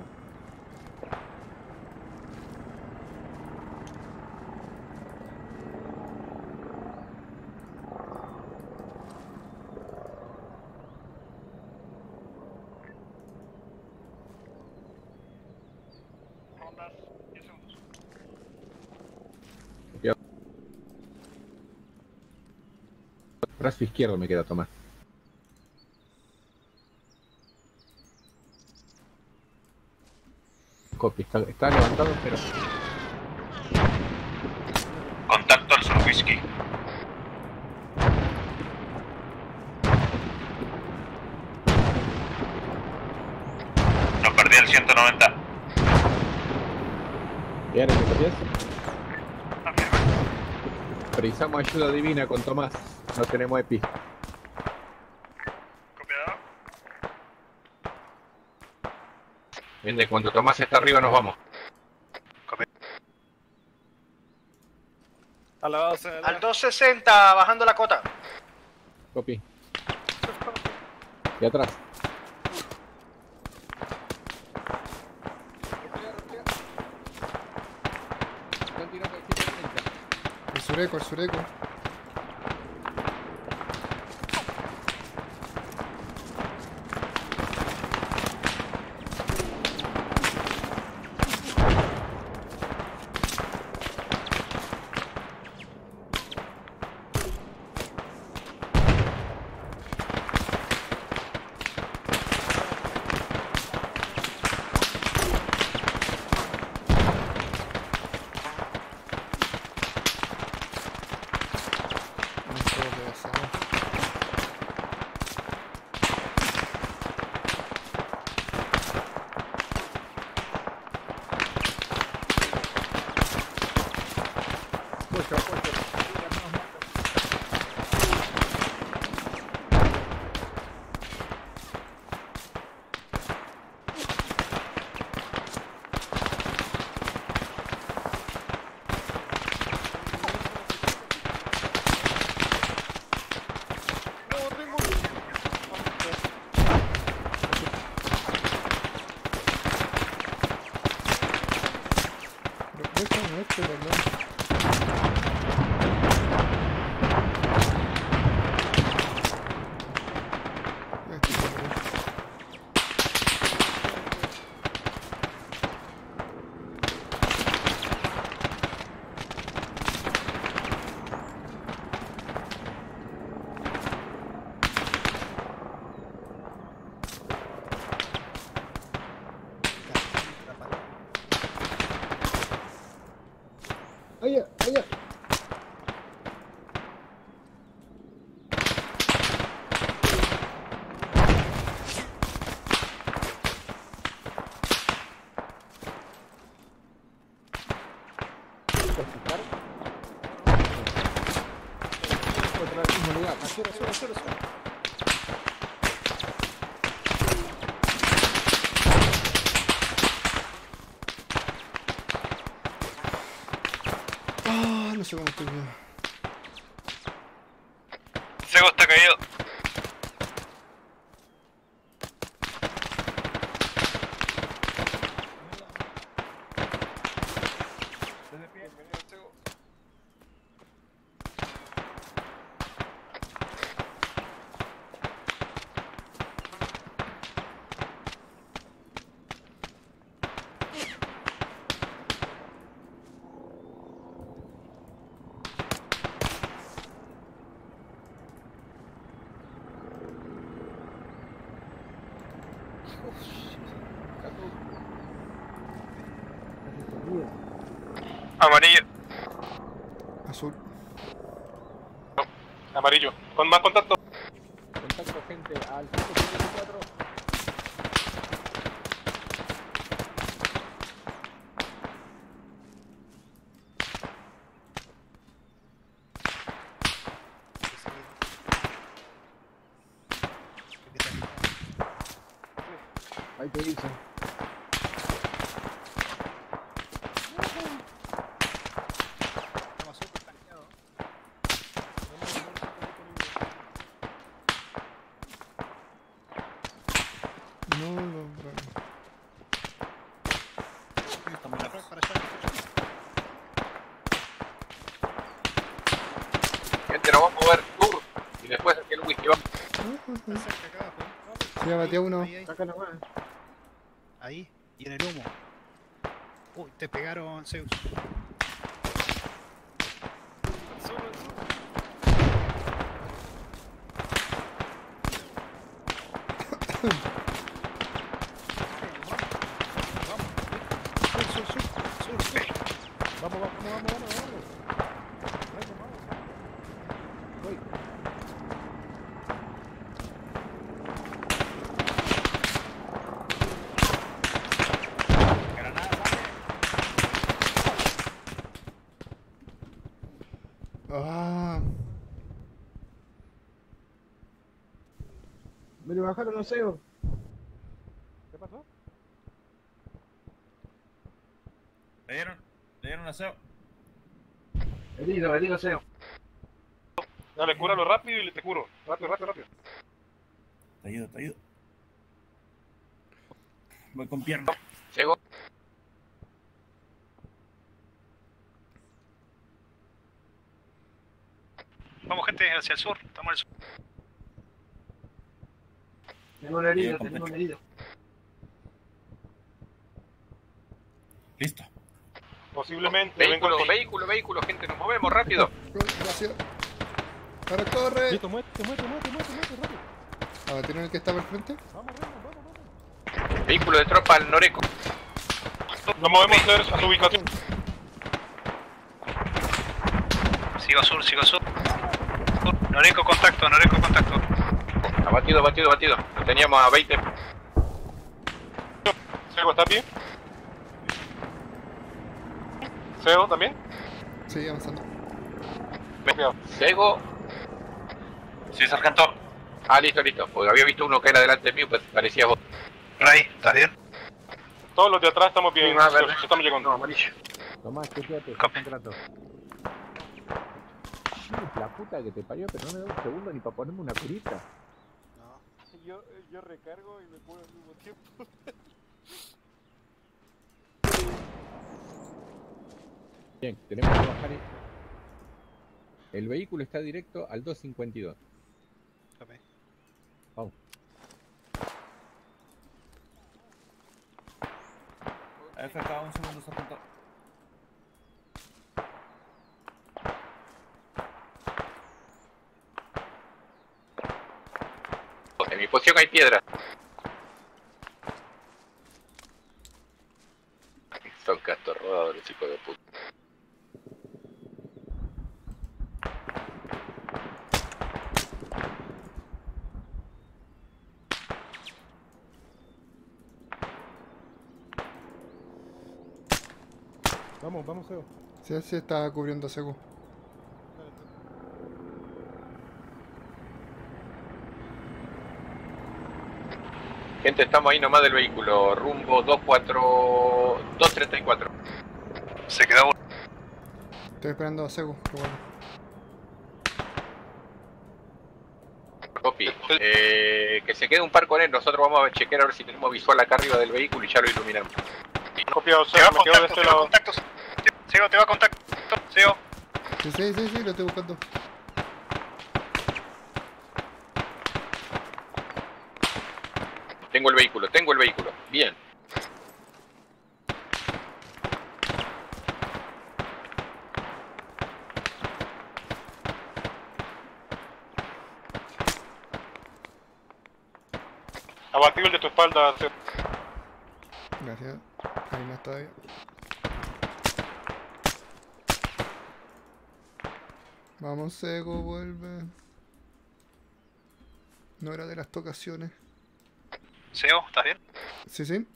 Rondas, 10 segundos. Brazo izquierdo me queda tomar. Copy, está, está levantado, pero. Contacto al Norwhisky. No perdí el 190. Bien, ¿me copias? Precisamos ayuda divina con Tomás. No tenemos EPI. Copiado. Vende, cuando Tomás está arriba nos vamos. Al 260, bajando la cota. Copy. Y atrás. El sureco, el sureco. Ah, Amarillo. Azul. No. Amarillo. Con más contacto. Contacto, gente, al 554. A uno. Ahí, ahí. Ahí, y en el humo. Uy, te pegaron, Zeus. Sur, sur, sur, sur, sur. Vamos, vamos, vamos, vamos, vamos. Vamos, vamos. Voy. Ah, Bajaron los SEO. ¿Qué pasó? ¿Le dieron? ¿Le dieron aseo? Herido, herido SEO. Dale, cúralo rápido y te curo. Rápido, rápido, rápido. Te ayudo, te ayudo. Voy con pierna. Llego. Vamos, gente, hacia el sur. Estamos al sur. Tengo un herido, Bien, tengo un completo. herido. Listo. Posiblemente Vehículo, vehículo, vehículo, gente, nos movemos rápido. gracias. Ahora corre. Listo, muévete, muévete, muévete, muévete, rápido. ¿Abatieron el que estaba al frente? Vamos, vamos, vamos, vamos. Vehículo de tropa al Noreco. Nos movemos a su ubicación. Sigo sur, sigo sur. Noreco contacto, Noreco contacto. Abatido, abatido, abatido. Lo teníamos a 20. Sego, ¿estás bien? Sego, ¿también? Sí, avanzando. Sego. Sí, sargento. Ah, listo, listo. Porque había visto uno que era delante mío, pues parecía vos. Ray, ¿estás bien? Todos los de atrás estamos bien. Sí, verde. estamos llegando. amarillo. Tomás, contrato. La puta que te parió, pero no me da un segundo ni para ponerme una curita. Yo, yo recargo y me curo al mismo tiempo. Bien, tenemos que bajar. el- El vehículo está directo al 252. Ok. Vamos. FK, un segundo, sargento. En mi posición hay piedra. Son castos rodadores, hijos de puta. Vamos, vamos, Seo. Sí, sí, estaba cubriendo a Segu. Gente, estamos ahí nomás del vehículo. Rumbo 24... 234. Se quedó uno. Estoy esperando a Segu. qué bueno. Copy. Eh, que se quede un par con él. Nosotros vamos a chequear a ver si tenemos visual acá arriba del vehículo y ya lo iluminamos. Copiado, Te va Sego, me quedo de contacto, este te va lado. contacto. Sego, te va contacto. Sego. Sí, sí, sí, lo estoy buscando. Tengo el vehículo. Bien. Abatible de tu espalda. Gracias. Ahí no está bien. Vamos, Seco, vuelve. No era de las tocaciones. Seo, ¿estás bien? Sí, sí.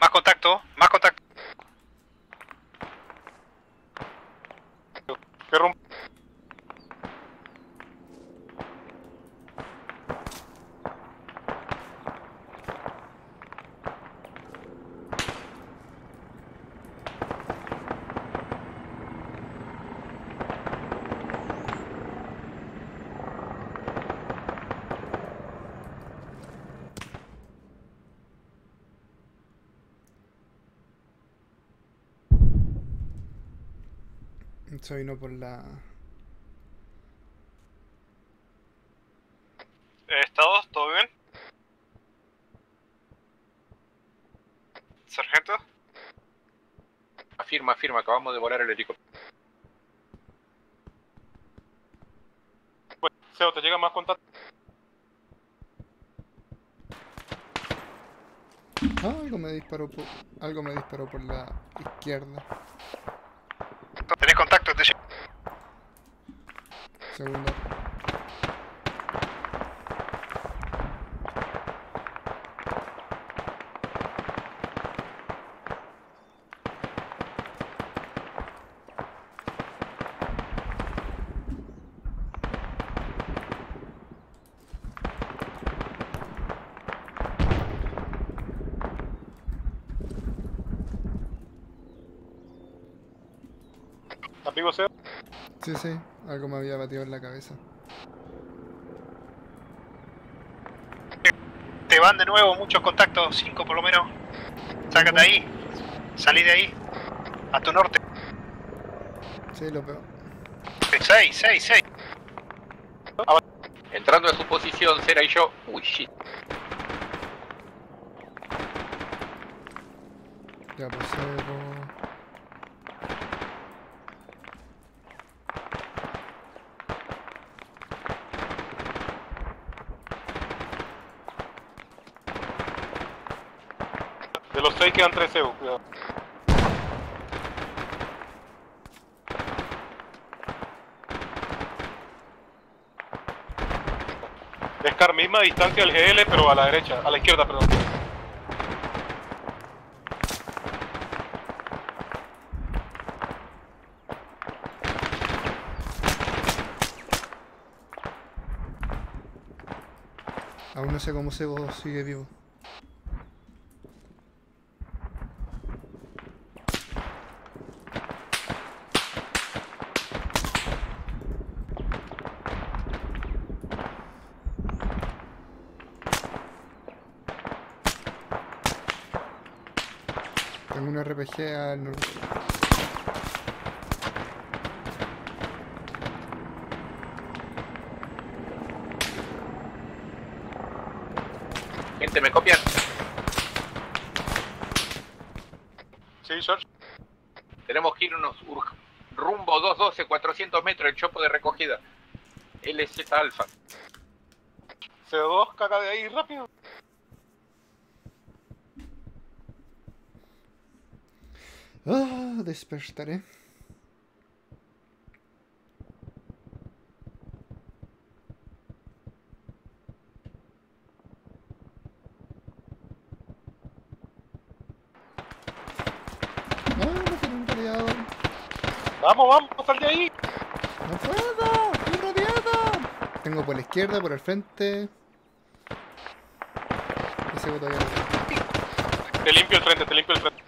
Más contacto, más contacto. ¿Qué romp- Se vino por la. Eh, ¿Estados? ¿Todo bien? ¿Sargento? Afirma, afirma, acabamos de volar el helicóptero. Bueno, Seo, ¿te llega más contacto? Ah, algo me disparó por. Algo me disparó por la izquierda. Tenés contacto, te Segundo. Amigo Seo. Sí, sí, algo me había batido en la cabeza. Te van de nuevo muchos contactos, cinco por lo menos. Sácate ahí. Salí de ahí. A tu norte. Sí, lo veo. 6, 6, 6. Entrando a su posición, Cera y yo. Uy, shit. Ya pues Sego. Seis quedan tres Seo, cuidado. Scar, misma distancia al GL, pero a la derecha, a la izquierda, perdón. Aún no sé cómo Sego sigue vivo. Tengo un RPG al norte. Gente, ¿me copian? Sí, George. Tenemos que irnos ur- rumbo 212, 400 metros, el chopo de recogida. LZ Alfa. CO2, caca de ahí, rápido. Ah, despertaré. Vamos, vamos, sal de ahí. ¡No puedo! ¡Estoy rodeado! Tengo por la izquierda, por el frente. Ese Te limpio el frente, te limpio el frente.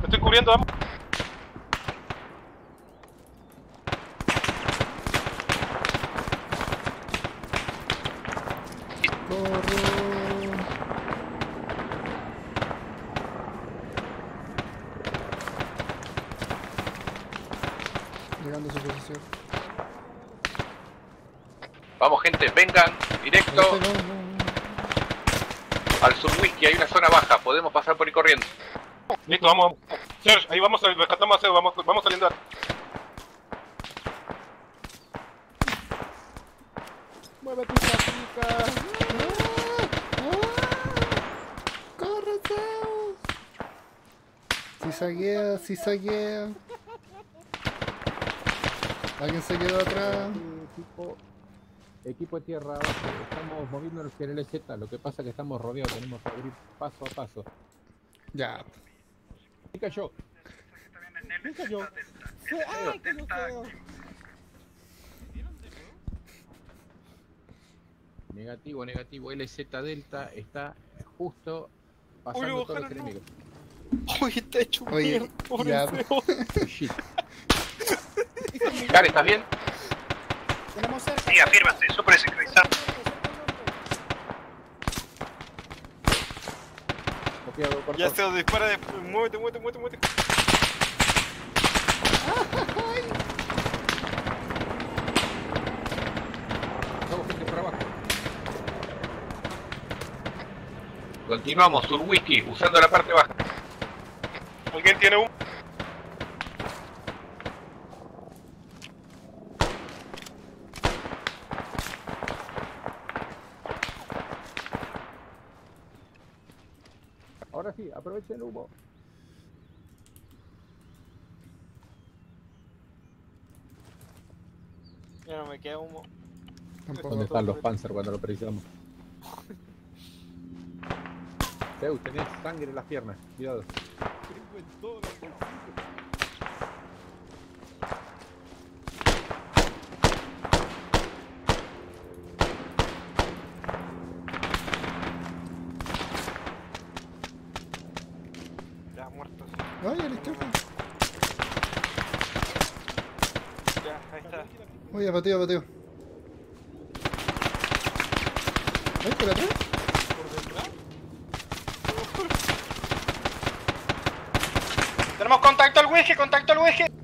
Te estoy cubriendo, vamos. Corro. Llegando a su posición. Vamos, gente, vengan directo Este no, no, no. al Sur Whisky. Hay una zona baja, podemos pasar por ahí corriendo. Listo, vamos. Serge, ahí vamos, rescatamos a Zeus, vamos, vamos saliendo. ¡Mueve tu platica! ¡Corre, Zeus! Si saguea. ¿Alguien se quedó atrás? Equipo, de tierra abajo, estamos moviéndonos hacia el LZ, lo que pasa es que estamos rodeados, tenemos que abrir paso a paso. Ya. ¿Qué cayó? ¿Quién cayó? ¡Ay, creo! Negativo, negativo, LZ Delta está justo Uy, pasando lo todos los enemigos. Uy, está hecho un Oye, mierda, pobre. Gary, ¿estás bien? Tenemos cerca. Sí, afírmate, súper. Copiado, por Ya se dispara después. Muévete, muévete, muévete, muévete. Continuamos, sur whisky, usando la parte baja. ¿Alguien tiene un? Ahora el humo. Ya no me queda humo. Tampoco. ¿Dónde están los Panzer cuando lo precisamos? Zeus, tenés sangre en las piernas, cuidado. Tengo en todo el bolsillo. Ya, muertos. Ay, a la izquierda. Ya, ahí está. Oye, pateo. ¿Por detrás? Tenemos contacto al whisky, contacto al whisky.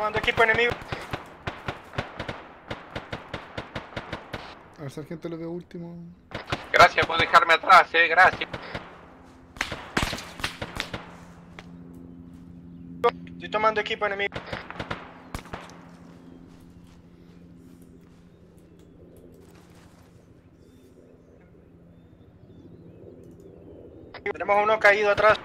Tomando equipo enemigo. A ver, sargento, lo veo último. Gracias por dejarme atrás, eh, gracias. Estoy tomando equipo enemigo. Tenemos uno caído atrás.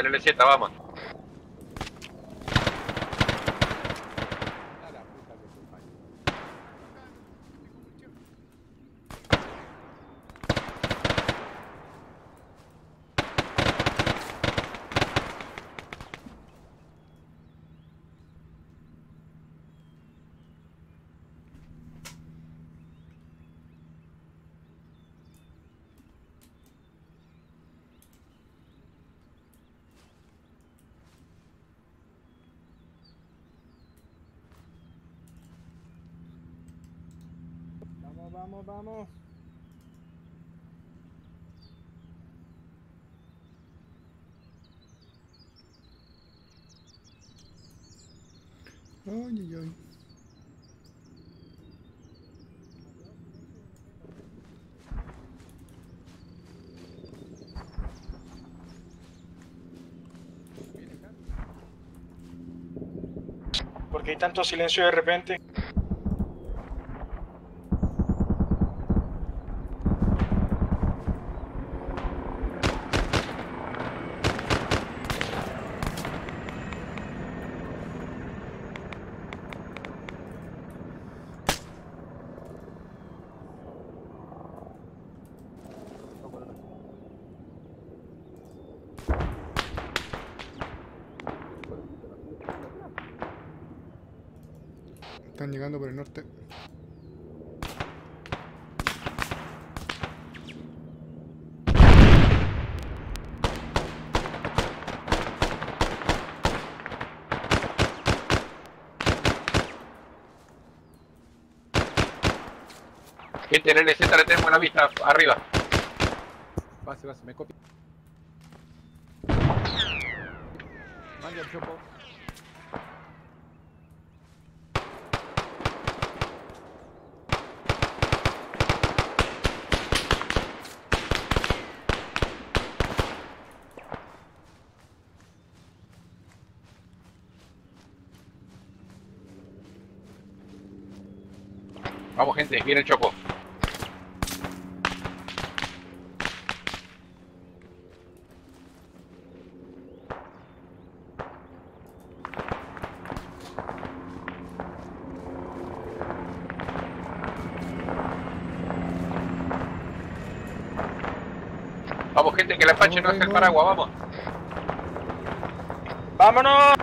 El LZ, vamos. A la puta que te parió. Vamos, vamos, vamos. Ay, ay, ay. qué hay tanto silencio de repente? Están llegando por el norte. Gente, en el LZ le tenemos la vista arriba. Pase, pase, me copia. Manda el chopo. Vamos, gente, viene el choco. Vamos, gente, que el Apache no es el paraguas, vamos. ¡Vámonos!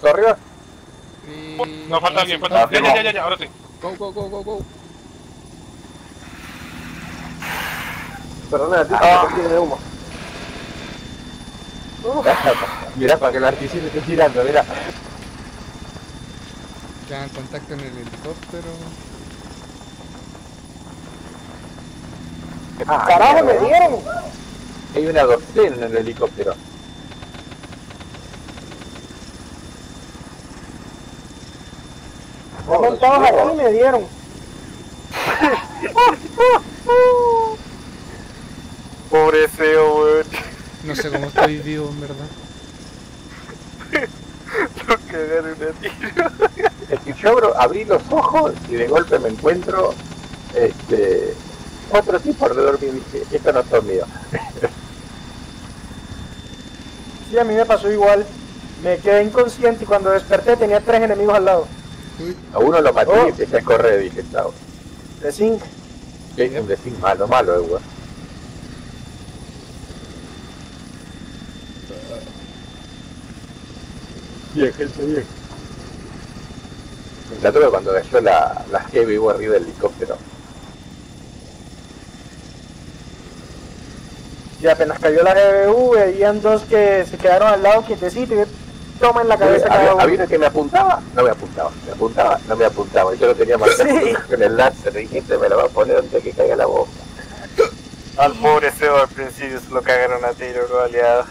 ¿Está todo arriba? Nos falta alguien, falta. Ya, ya, ya, ya, ya, ahora sí. Go, go, go, go, go. Perdona, tío, Ah. tiene humo. Mirá, para que el artificio esté girando, mirá. Ya en contacto en el helicóptero. Ah, ¡Carajo, me dieron! Hay una docena en el helicóptero. Montados aquí y me dieron. Pobre Seo, weón. No sé cómo estoy vivo, en verdad. Lo cagaron a tiro. Es que yo abro, abrí los ojos y de golpe me encuentro este, cuatro tipos alrededor mío y dije, esto no son míos. Sí, a mí me pasó igual. Me quedé inconsciente y cuando desperté tenía tres enemigos al lado. A uno lo maté Oh. y empecé a correr, dije, chao. De zinc. Es un decir malo, malo, eh, weón. Bien, gente, bien. La tuve cuando cayó la, la Heavy hubo arriba del helicóptero. Y apenas cayó la GBU, veían dos que se quedaron al lado quietecitos y toma en la cabeza cada Había, uno. había uno que me apuntaba, no me apuntaba, me apuntaba, no me apuntaba. Yo lo tenía marcado Sí. con el láser, y este me lo va a poner antes de que caiga la bomba. Al pobre Seo al principio se lo cagaron a tiro, los aliados.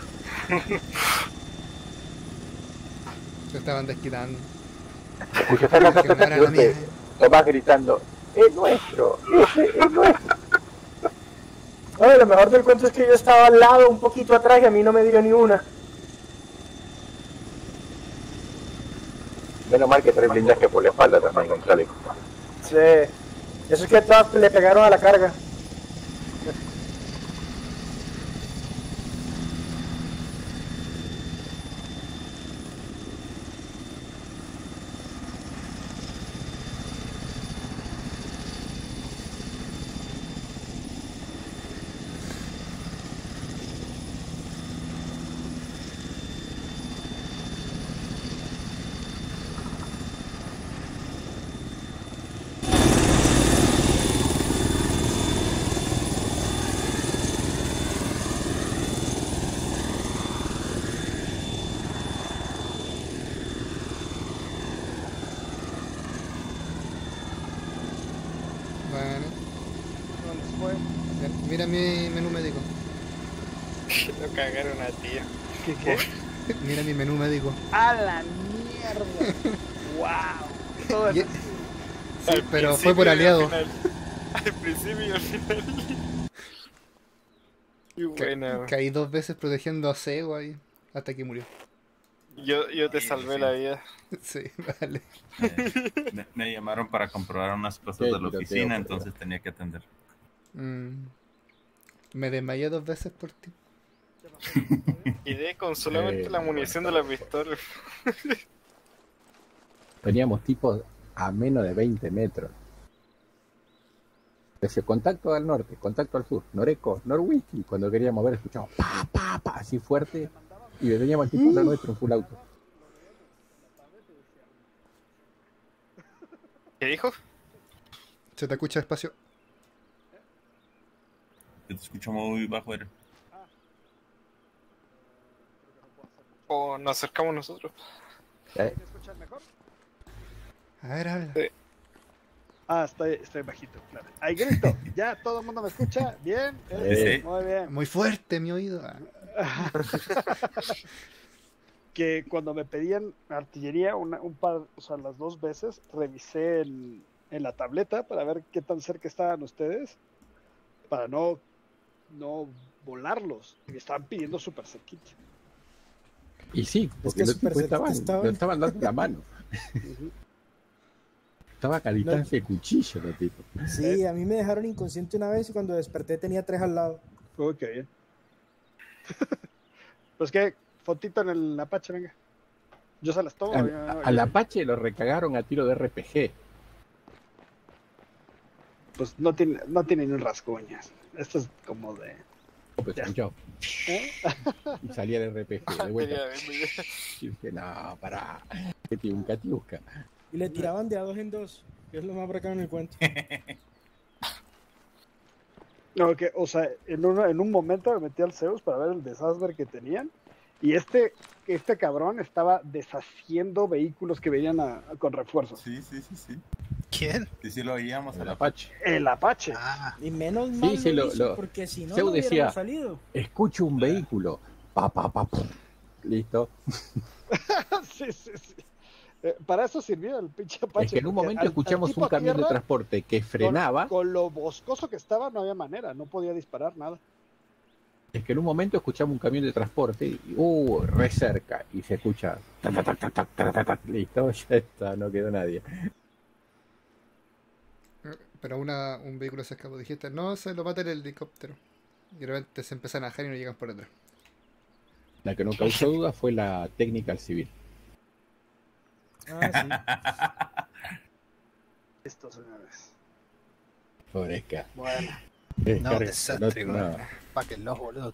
Se estaban desquitando. Escucha, está acá, Que. Tomás gritando, es nuestro, ese es nuestro. Oye, lo mejor del cuento es que yo estaba al lado, un poquito atrás y a mí no me dio ni una. Menos mal que trae blindaje por la espalda también, González. Sí. Eso es que todas le pegaron a la carga. Pero fue por y al aliado. Al principio y al final. Qué Ca- buena. güey. Caí dos veces protegiendo a Sego ahí. Hasta que murió. Yo, yo te salvé la vida. Sí, vale. Eh, me, me llamaron para comprobar unas cosas de la oficina, entonces tenía que atender. Mm. Me desmayé dos veces por ti. Y de con solamente Eh, la munición de la pistola. Teníamos tipos a menos de 20 metros. Decía, contacto al norte, contacto al sur, Noreco, Norwhisky. Cuando queríamos ver, escuchamos pa, pa, pa, así fuerte. Y veníamos al tipo de nuestro en full auto. ¿Qué dijo? Se te escucha despacio. Yo te escucho muy bajo, Eren. O nos acercamos nosotros. ¿Eh? ¿Me escuchan mejor? A ver, habla. Ah, estoy, estoy bajito, claro. Ahí grito. Ya, todo el mundo me escucha. Bien. eh, Sí. Muy bien. Muy fuerte mi oído. Ah. que cuando me pedían artillería, una- un par, o sea, las dos veces, revisé en, en la tableta para ver qué tan cerca estaban ustedes, para no, no volarlos. Y me estaban pidiendo súper cerquita. Y sí, porque que tipos cerquita estaban, estaban. nos estaban dando la mano. Estaba a distancia de cuchillo los tipos. Sí, a mí me dejaron inconsciente una vez y cuando desperté tenía tres al lado. Ok, bien. pues que, fotito en el Apache, venga. Yo se las tomo. Al, ya, al ya. Apache lo recagaron a tiro de RPG. Pues no tiene, no tiene ni un rasguñas. Esto es como de. Pues, ¿eh? y salía el RPG de vuelta. Y dije, no, pará. Que tiene un catiusca. Y le tiraban de a dos en dos, que es lo más bacano en el cuento. No, que, o sea, en, uno- en un momento me metí al Zeus para ver el desastre que tenían. Y este, este cabrón estaba deshaciendo vehículos que venían a- con refuerzos. Sí, sí, sí, sí. ¿Quién? Sí, sí lo oíamos a El Apache. El Apache. Ah, Y menos Sí, mal sí, lo lo- hizo, lo- porque si no, Zeus no decía- hubiéramos salido. Escucho un vehículo. Pa, pa, pa, pum. Listo. sí, sí, sí. Eh, para eso sirvió el pinche Apache. Es que en un momento al- escuchamos un camión de transporte que frenaba. Con, lo boscoso que estaba, no había manera. No podía disparar nada. Es que en un momento escuchamos un camión de transporte y, uh, re cerca. Y se escucha. tac, tac, tac, tac, tac, tac, tac. Listo, ya está, no quedó nadie. Pero una, un vehículo se escapó. Dijiste, no, se lo mata el helicóptero. Y de repente se empiezan a bajar y no llegan por detrás. La que no causó duda fue la técnica al civil. Ah, Listo, señores. Pobresca. Bueno. no, desastre, no- no. Pa' que los boludo.